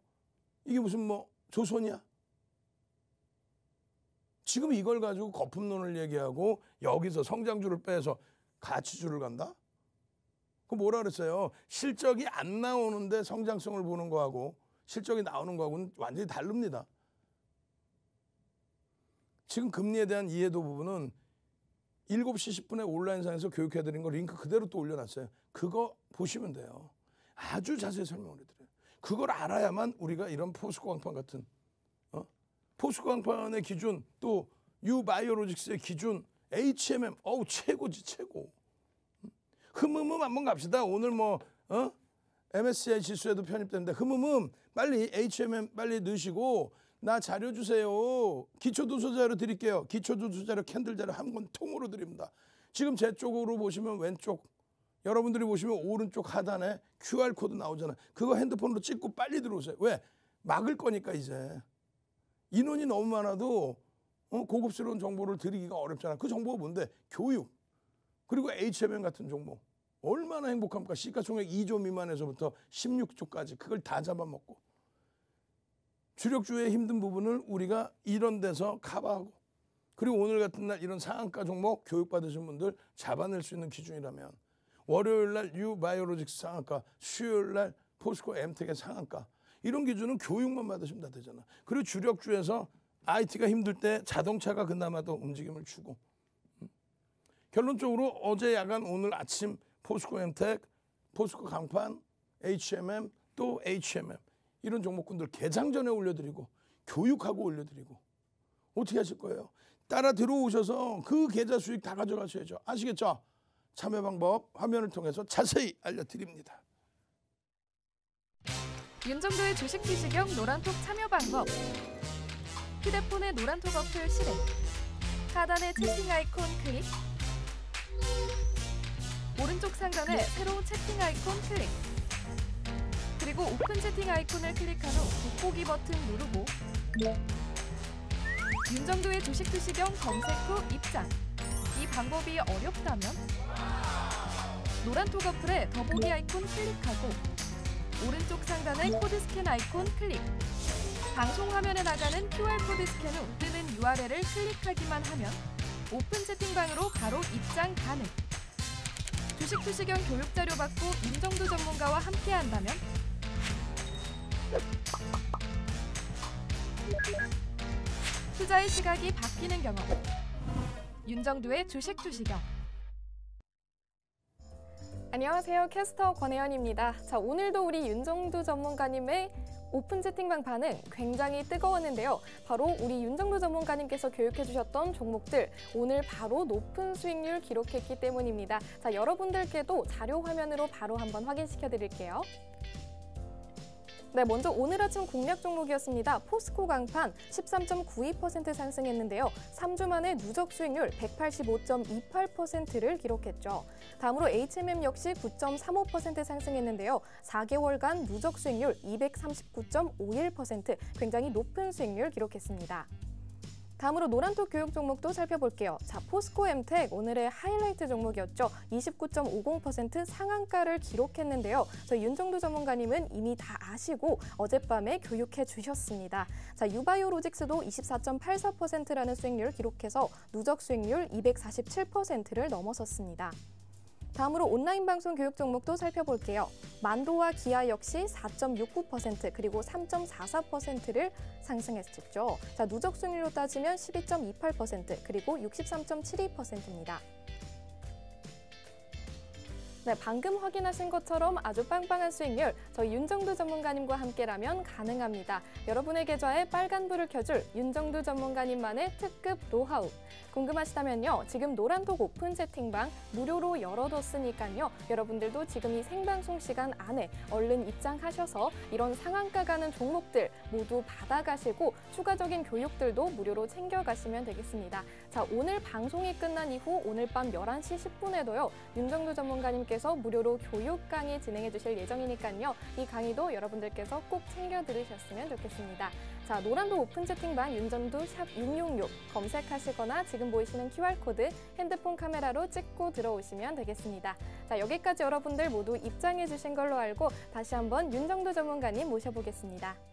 이게 무슨 뭐 조선이야? 지금 이걸 가지고 거품론을 얘기하고 여기서 성장주를 빼서 가치주를 간다? 그 뭐라 그랬어요? 실적이 안 나오는데 성장성을 보는 거하고 실적이 나오는 거하고는 완전히 다릅니다. 지금 금리에 대한 이해도 부분은 7시 10분에 온라인상에서 교육해드린 거 링크 그대로 또 올려놨어요. 그거 보시면 돼요. 아주 자세히 설명을 해드려요. 그걸 알아야만 우리가 이런 포스코 강판 같은 어? 포스코 강판의 기준 또 유바이오로직스의 기준 HMM 어우 최고지 최고. 흠흠흠 한번 갑시다. 오늘 뭐 어? MSCI 지수에도 편입되는데 흠흠흠 빨리 HMM 빨리 넣으시고 나 자료 주세요. 기초도서 자료 드릴게요. 기초도서 자료 캔들 자료 한 권 통으로 드립니다. 지금 제 쪽으로 보시면 왼쪽 여러분들이 보시면 오른쪽 하단에 QR 코드 나오잖아요. 그거 핸드폰으로 찍고 빨리 들어오세요. 왜? 막을 거니까 이제 인원이 너무 많아도 어, 고급스러운 정보를 드리기가 어렵잖아. 그 정보가 뭔데? 교육 그리고 HMM 같은 종목 얼마나 행복합니까? 시가총액 2조 미만에서부터 16조까지 그걸 다 잡아먹고 주력주의 힘든 부분을 우리가 이런 데서 커버하고 그리고 오늘 같은 날 이런 상한가 종목 교육받으신 분들 잡아낼 수 있는 기준이라면 월요일 날 유바이오로직스 상한가, 수요일 날 포스코 엠텍의 상한가 이런 기준은 교육만 받으시면 다 되잖아. 그리고 주력주에서 IT가 힘들 때 자동차가 그나마도 움직임을 주고 음. 결론적으로 어제 야간 오늘 아침 포스코 엠텍, 포스코 강판, HMM 또 HMM 이런 종목군들 개장 전에 올려드리고 교육하고 올려드리고 어떻게 하실 거예요? 따라 들어오셔서 그 계좌 수익 다 가져가셔야죠. 아시겠죠? 참여 방법 화면을 통해서 자세히 알려드립니다. 윤정두의 주식 투시경 노란톡 참여 방법 휴대폰의 노란톡 어플 실행 하단의 채팅 아이콘 클릭 오른쪽 상단에 새로운 채팅 아이콘 클릭. 그리고 오픈 채팅 아이콘을 클릭한 후 돋보기 버튼 누르고 윤정두의 주식 투시경 검색 후 입장. 이 방법이 어렵다면 노란 톡 어플에 더보기 아이콘 클릭하고 오른쪽 상단의 코드 스캔 아이콘 클릭. 방송 화면에 나가는 QR코드 스캔 후 뜨는 URL을 클릭하기만 하면 오픈 채팅방으로 바로 입장 가능 주식 투시경 교육 자료 받고 윤정두 전문가와 함께 한다면 투자의 시각이 바뀌는 경험. 윤정두의 주식 투시경. 안녕하세요. 캐스터 권혜연입니다. 자, 오늘도 우리 윤정두 전문가님의 오픈 채팅방 반응 굉장히 뜨거웠는데요. 바로 우리 윤정도 전문가님께서 교육해 주셨던 종목들 오늘 바로 높은 수익률 기록했기 때문입니다. 자, 여러분들께도 자료 화면으로 바로 한번 확인시켜 드릴게요. 네, 먼저 오늘 아침 공략 종목이었습니다. 포스코 강판 13.92% 상승했는데요. 3주 만에 누적 수익률 185.28%를 기록했죠. 다음으로 HMM 역시 9.35% 상승했는데요. 4개월간 누적 수익률 239.51% 굉장히 높은 수익률 기록했습니다. 다음으로 노란톡 교육 종목도 살펴볼게요. 자, 포스코 엠텍 오늘의 하이라이트 종목이었죠. 29.50% 상한가를 기록했는데요. 저희 윤정도 전문가님은 이미 다 아시고 어젯밤에 교육해 주셨습니다. 자, 유바이오 로직스도 24.84%라는 수익률을 기록해서 누적 수익률 247%를 넘어섰습니다. 다음으로 온라인 방송 교육 종목도 살펴볼게요. 만도와 기아 역시 4.69% 그리고 3.44%를 상승했었죠. 자, 누적 수익률로 따지면 12.28% 그리고 63.72%입니다. 네, 방금 확인하신 것처럼 아주 빵빵한 수익률 저희 윤정두 전문가님과 함께라면 가능합니다. 여러분의 계좌에 빨간불을 켜줄 윤정두 전문가님만의 특급 노하우 궁금하시다면요. 지금 노란톡 오픈 채팅방 무료로 열어뒀으니까요. 여러분들도 지금 이 생방송 시간 안에 얼른 입장하셔서 이런 상한가 가는 종목들 모두 받아가시고 추가적인 교육들도 무료로 챙겨가시면 되겠습니다. 자, 오늘 방송이 끝난 이후 오늘 밤 11시 10분에도요. 윤정두 전문가님께 서 무료로 교육 강의 진행해 주실 예정이니까요. 이 강의도 여러분들께서 꼭 챙겨 들으셨으면 좋겠습니다. 자, 노란도 오픈 채팅방 윤정두 샵 666 검색하시거나 지금 보이시는 QR코드 핸드폰 카메라로 찍고 들어오시면 되겠습니다. 자, 여기까지 여러분들 모두 입장해 주신 걸로 알고 다시 한번 윤정두 전문가님 모셔보겠습니다.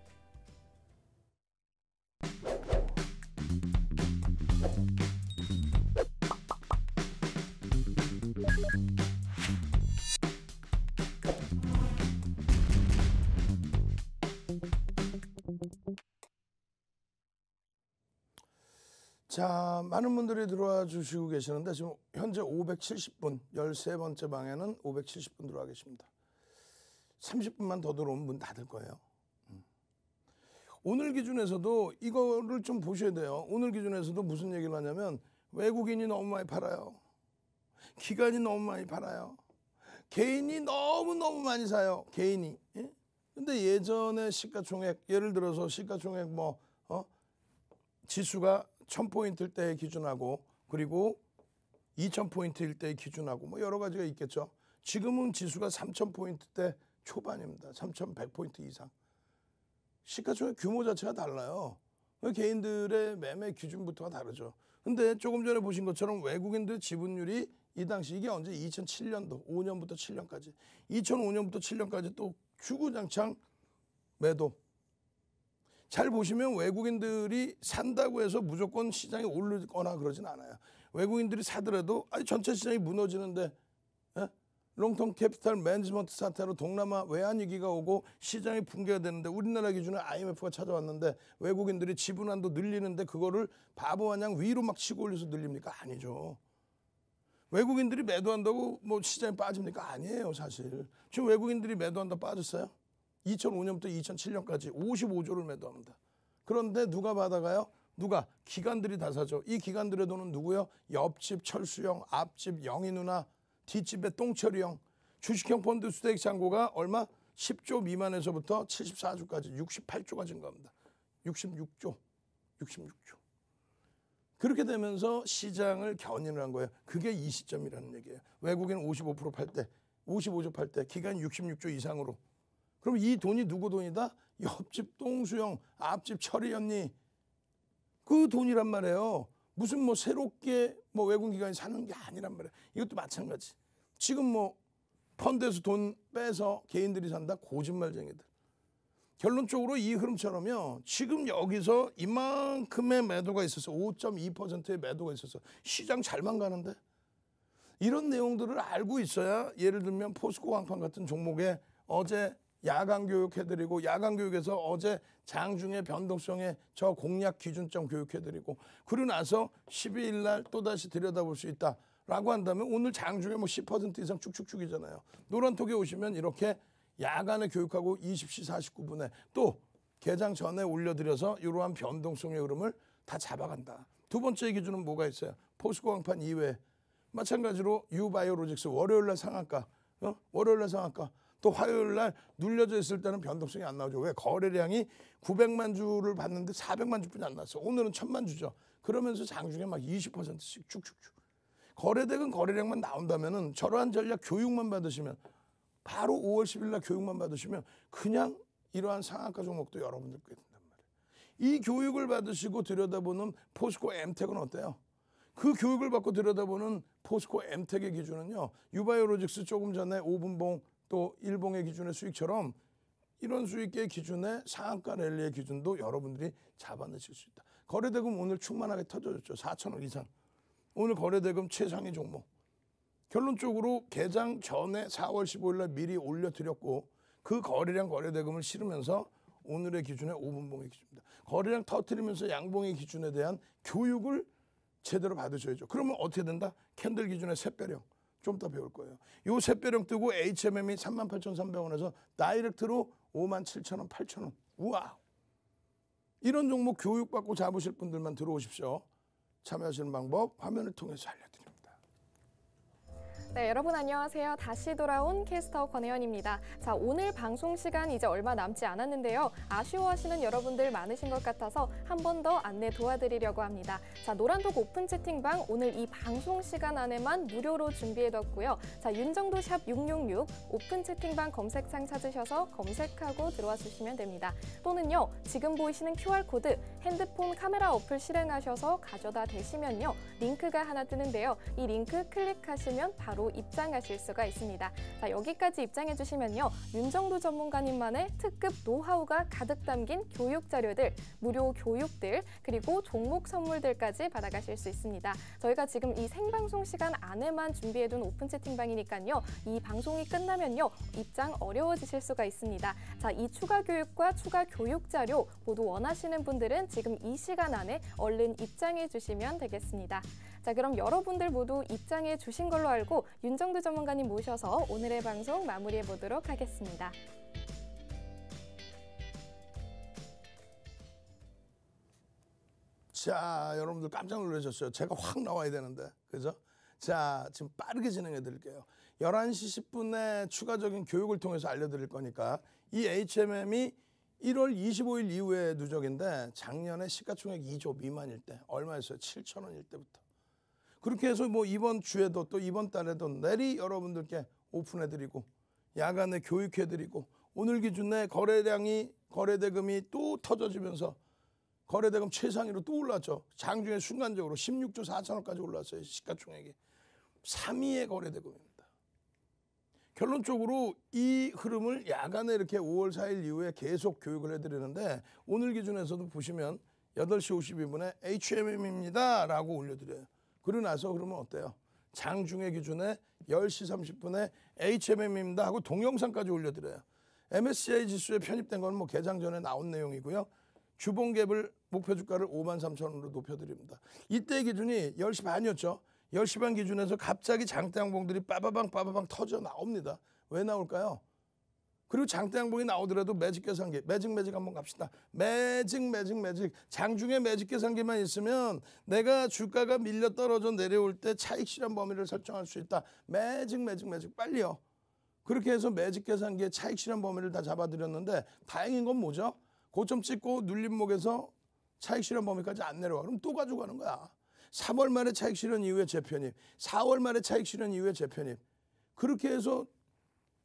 자, 많은 분들이 들어와 주시고 계시는데 지금 현재 570분, 13번째 방에는 570분 들어와 계십니다. 30분만 더 들어오면 문 닫을 거예요. 음. 오늘 기준에서도 이거를 좀 보셔야 돼요. 오늘 기준에서도 무슨 얘기를 하냐면 외국인이 너무 많이 팔아요. 기관이 너무 많이 팔아요. 개인이 너무너무 많이 사요. 개인이. 예? 근데 예전에 시가총액 예를 들어서 시가총액 뭐 어? 지수가 1000포인트일 때 기준하고 그리고 2000포인트일 때 기준하고 뭐 여러 가지가 있겠죠. 지금은 지수가 3000포인트대 초반입니다. 3100포인트 이상. 시가총액 규모 자체가 달라요. 개인들의 매매 기준부터가 다르죠. 근데 조금 전에 보신 것처럼 외국인들 지분율이 이 당시 이게 언제 2007년도 5년부터 7년까지 2005년부터 7년까지 또 주구장창 매도 잘 보시면 외국인들이 산다고 해서 무조건 시장이 오르거나 그러진 않아요. 외국인들이 사더라도 아니 전체 시장이 무너지는데 롱텀 캐피탈 매니지먼트 사태로 동남아 외환 위기가 오고 시장이 붕괴가 되는데 우리나라 기준에 IMF가 찾아왔는데 외국인들이 지분한도 늘리는데 그거를 바보 마냥 위로 막 치고 올려서 늘립니까? 아니죠. 외국인들이 매도한다고 뭐 시장이 빠집니까? 아니에요, 사실. 지금 외국인들이 매도한다 빠졌어요? 2005년부터 2007년까지 55조를 매도합니다. 그런데 누가 받아가요? 누가? 기관들이 다 사죠. 이 기관들의 돈은 누구요? 옆집 철수형, 앞집 영희 누나, 뒷집에 똥처리 형, 주식형 펀드 수익 잔고가 얼마? 10조 미만에서부터 74조까지 68조가 증가합니다. 66조, 66조. 그렇게 되면서 시장을 견인을 한 거예요. 그게 이 시점이라는 얘기예요. 외국인 55%팔 때, 55조 팔 때, 기간 66조 이상으로. 그럼 이 돈이 누구 돈이다? 옆집 똥수형, 앞집 철이 언니. 그 돈이란 말이에요. 무슨 뭐 새롭게 뭐 외국 기관이 사는 게 아니란 말이에요. 이것도 마찬가지. 지금 뭐 펀드에서 돈 빼서 개인들이 산다 고짓말쟁이들. 결론적으로 이 흐름처럼요. 지금 여기서 이만큼의 매도가 있어서 5.2%의 매도가 있어서 시장 잘만 가는데 이런 내용들을 알고 있어야 예를 들면 포스코 강판 같은 종목에 어제 야간 교육해드리고 야간 교육에서 어제 장중에 변동성에 저 공략 기준점 교육해드리고 그러고 나서 12일 날 또다시 들여다볼 수 있다. 라고 한다면 오늘 장중에 뭐 10% 이상 축축축이잖아요. 노란톡에 오시면 이렇게 야간에 교육하고 20시 49분에 또 개장 전에 올려드려서 이러한 변동성의 흐름을 다 잡아간다. 두 번째 기준은 뭐가 있어요? 포스코 강판 이외에 마찬가지로 유바이오로직스 월요일 날 상한가, 어? 월요일 날 상한가. 또 화요일 날 눌려져 있을 때는 변동성이 안 나오죠. 왜? 거래량이 900만 주를 받는데 400만 주뿐이 안 나왔어. 오늘은 1000만 주죠. 그러면서 장중에 막 20%씩 쭉쭉쭉. 거래대금 거래량만 나온다면은 저러한 전략 교육만 받으시면 바로 5월 10일 날 교육만 받으시면 그냥 이러한 상한가 종목도 여러분들 꽤 된단 말이에요. 이 교육을 받으시고 들여다보는 포스코 엠텍은 어때요? 그 교육을 받고 들여다보는 포스코 엠텍의 기준은요. 유바이오로직스 조금 전에 5분봉 또 1봉의 기준의 수익처럼 이런 수익의 기준의 상한가 랠리의 기준도 여러분들이 잡아내실 수 있다. 거래대금 오늘 충만하게 터져졌죠. 4천억 이상. 오늘 거래대금 최상위 종목. 결론적으로 개장 전에 4월 15일 날 미리 올려드렸고 그 거래량 거래대금을 실으면서 오늘의 기준에 5분봉의 기준입니다. 거래량 터트리면서 양봉의 기준에 대한 교육을 제대로 받으셔야죠. 그러면 어떻게 된다? 캔들 기준의 샛별형. 좀 더 배울 거예요. 요 샛별형 뜨고 HMM이 38,300원에서 direct로 57,000원, 8,000원. 우와! 이런 종목 교육받고 잡으실 분들만 들어오십시오. 참여하시는 방법 화면을 통해서 알려드립니다. 네, 여러분 안녕하세요. 다시 돌아온 캐스터 권혜연입니다. 자, 오늘 방송 시간 이제 얼마 남지 않았는데요. 아쉬워하시는 여러분들 많으신 것 같아서 한 번 더 안내 도와드리려고 합니다. 자, 노란톡 오픈 채팅방 오늘 이 방송 시간 안에만 무료로 준비해뒀고요. 자, 윤정두 샵 666 오픈 채팅방 검색창 찾으셔서 검색하고 들어와 주시면 됩니다. 또는요, 지금 보이시는 QR코드 핸드폰 카메라 어플 실행하셔서 가져다 대시면요. 링크가 하나 뜨는데요. 이 링크 클릭하시면 바로 입장하실 수가 있습니다. 자, 여기까지 입장해 주시면요. 윤정도 전문가님만의 특급 노하우가 가득 담긴 교육 자료들, 무료 교육들, 그리고 종목 선물들까지 받아가실 수 있습니다. 저희가 지금 이 생방송 시간 안에만 준비해둔 오픈 채팅방이니까요. 이 방송이 끝나면요. 입장 어려워지실 수가 있습니다. 자, 이 추가 교육과 추가 교육 자료 모두 원하시는 분들은 지금 이 시간 안에 얼른 입장해 주시면 되겠습니다. 자, 그럼 여러분들 모두 입장해 주신 걸로 알고 윤정두 전문가님 모셔서 오늘의 방송 마무리해 보도록 하겠습니다. 자, 여러분들 깜짝 놀라셨어요. 제가 확 나와야 되는데. 그죠? 자, 지금 빠르게 진행해 드릴게요. 11시 10분에 추가적인 교육을 통해서 알려드릴 거니까 이 HMM이 1월 25일 이후에 누적인데 작년에 시가총액 2조 미만일 때 얼마였어요? 7천 원일 때부터. 그렇게 해서 뭐 이번 주에도 또 이번 달에도 내리 여러분들께 오픈해드리고 야간에 교육해드리고 오늘 기준에 거래량이 거래대금이 또 터져지면서 거래대금 최상위로 또 올랐죠. 장중에 순간적으로 16조 4천억까지 올랐어요. 시가총액이 3위의 거래대금입니다. 결론적으로 이 흐름을 야간에 이렇게 5월 4일 이후에 계속 교육을 해드리는데 오늘 기준에서도 보시면 8시 52분에 HMM입니다 라고 올려드려요. 그러고 나서 그러면 어때요? 장중의 기준에 10시 30분에 HMM입니다 하고 동영상까지 올려드려요. MSCI 지수에 편입된 건 뭐 개장 전에 나온 내용이고요. 주봉갭을 목표 주가를 5만 3천 원으로 높여드립니다. 이때 기준이 10시 반이었죠. 10시 반 기준에서 갑자기 장대양봉들이 빠바방 빠바방 터져 나옵니다. 왜 나올까요? 그리고 장대양봉이 나오더라도 매직 계산기, 매직 매직 한번 갑시다. 매직 매직 매직. 장중에 매직 계산기만 있으면 내가 주가가 밀려 떨어져 내려올 때 차익 실현 범위를 설정할 수 있다. 매직 매직 매직 빨리요. 그렇게 해서 매직 계산기의 차익 실현 범위를 다 잡아드렸는데 다행인 건 뭐죠? 고점 찍고 눌림목에서 차익 실현 범위까지 안 내려와. 그럼 또 가져가는 거야. 3월 말에 차익 실현 이후에 재편입, 4월 말에 차익 실현 이후에 재편입. 그렇게 해서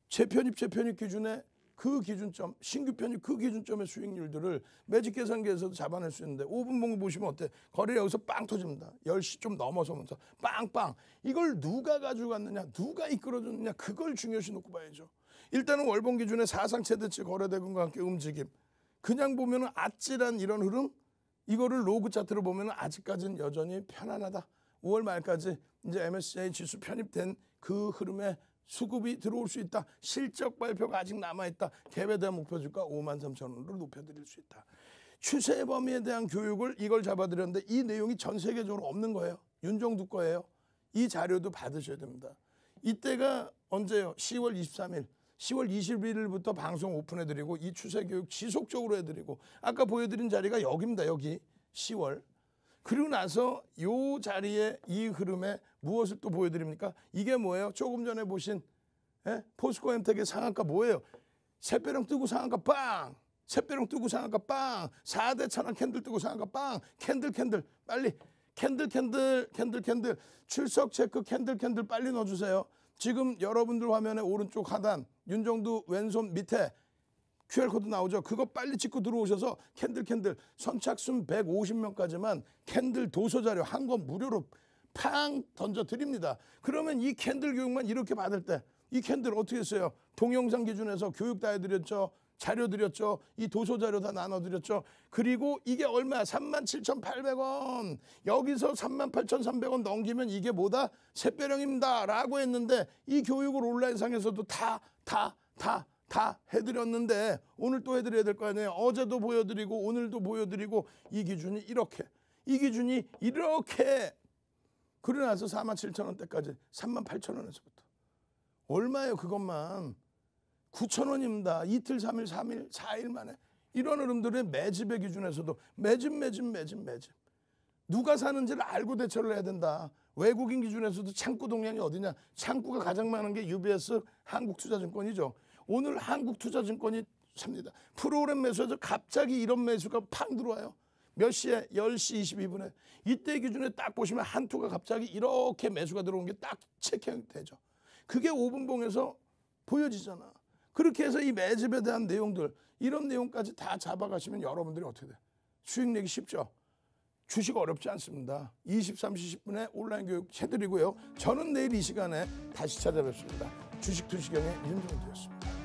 재편입 재편입 기준에 그 기준점, 신규 편입 그 기준점의 수익률들을 매직 계산기에서도 잡아낼 수 있는데 5분 봉 보시면 어때? 거래 여기서 빵 터집니다. 10시 좀 넘어서면서 빵빵. 이걸 누가 가져갔느냐, 누가 이끌어줬느냐 그걸 중요시 놓고 봐야죠. 일단은 월봉 기준에 사상 최대치 거래 대금과 함께 움직임. 그냥 보면은 아찔한 이런 흐름 이거를 로그 차트로 보면 아직까지는 여전히 편안하다. 5월 말까지 이제 MSCI 지수 편입된 그 흐름에 수급이 들어올 수 있다. 실적 발표가 아직 남아있다. 대한 목표 주가 5만 3천 원으로 높여드릴 수 있다. 추세 범위에 대한 교육을 이걸 잡아드렸는데 이 내용이 전 세계적으로 없는 거예요. 윤정두 거예요. 이 자료도 받으셔야 됩니다. 이때가 언제요? 10월 23일. 10월 21일부터 방송 오픈해드리고 이 추세 교육 지속적으로 해드리고 아까 보여드린 자리가 여기입니다. 여기 10월. 그리고 나서 요 자리에 이 흐름에 무엇을 또 보여드립니까? 이게 뭐예요? 조금 전에 보신 예? 포스코 엠텍의 상한가 뭐예요? 샛별형 뜨고 상한가 빵! 샛별형 뜨고 상한가 빵! 4대 천왕 캔들 뜨고 상한가 빵! 캔들 캔들 빨리 캔들 캔들 캔들 캔들 출석 체크 캔들 캔들 빨리 넣어주세요. 지금 여러분들 화면의 오른쪽 하단 윤정두 왼손 밑에 QR코드 나오죠. 그거 빨리 찍고 들어오셔서 캔들 캔들 선착순 150명까지만 캔들 도서 자료 한 권 무료로 팡 던져 드립니다. 그러면 이 캔들 교육만 이렇게 받을 때 이 캔들 어떻게 써요? 동영상 기준에서 교육 다 해드렸죠. 자료 드렸죠. 이 도서 자료 다 나눠 드렸죠. 그리고 이게 얼마야? 37,800원. 여기서 38,300원 넘기면 이게 뭐다? 새배령입니다. 라고 했는데 이 교육을 온라인상에서도 다, 다, 다, 다 해드렸는데 오늘 또 해드려야 될 거 아니에요. 어제도 보여드리고 오늘도 보여드리고 이 기준이 이렇게. 이 기준이 이렇게. 그러고 나서 47,000원대까지 38,000원에서부터. 얼마예요, 그것만. 9천 원입니다. 이틀, 3일, 3일, 4일 만에. 이런 흐름들의 매집의 기준에서도 매집, 매집, 매집, 매집. 누가 사는지를 알고 대처를 해야 된다. 외국인 기준에서도 창구 동량이 어디냐? 창구가 가장 많은 게 UBS 한국투자증권이죠. 오늘 한국투자증권이 삽니다. 프로그램 매수에서 갑자기 이런 매수가 팡 들어와요. 몇 시에? 10시 22분에. 이때 기준에 딱 보시면 한투가 갑자기 이렇게 매수가 들어온 게 딱 체크되죠. 그게 5분봉에서 보여지잖아. 그렇게 해서 이 매집에 대한 내용들 이런 내용까지 다 잡아가시면 여러분들이 어떻게 돼? 수익 내기 쉽죠? 주식 어렵지 않습니다. 23시 10분에 온라인 교육 해드리고요. 저는 내일 이 시간에 다시 찾아뵙습니다. 주식 투시경의 윤종두였습니다.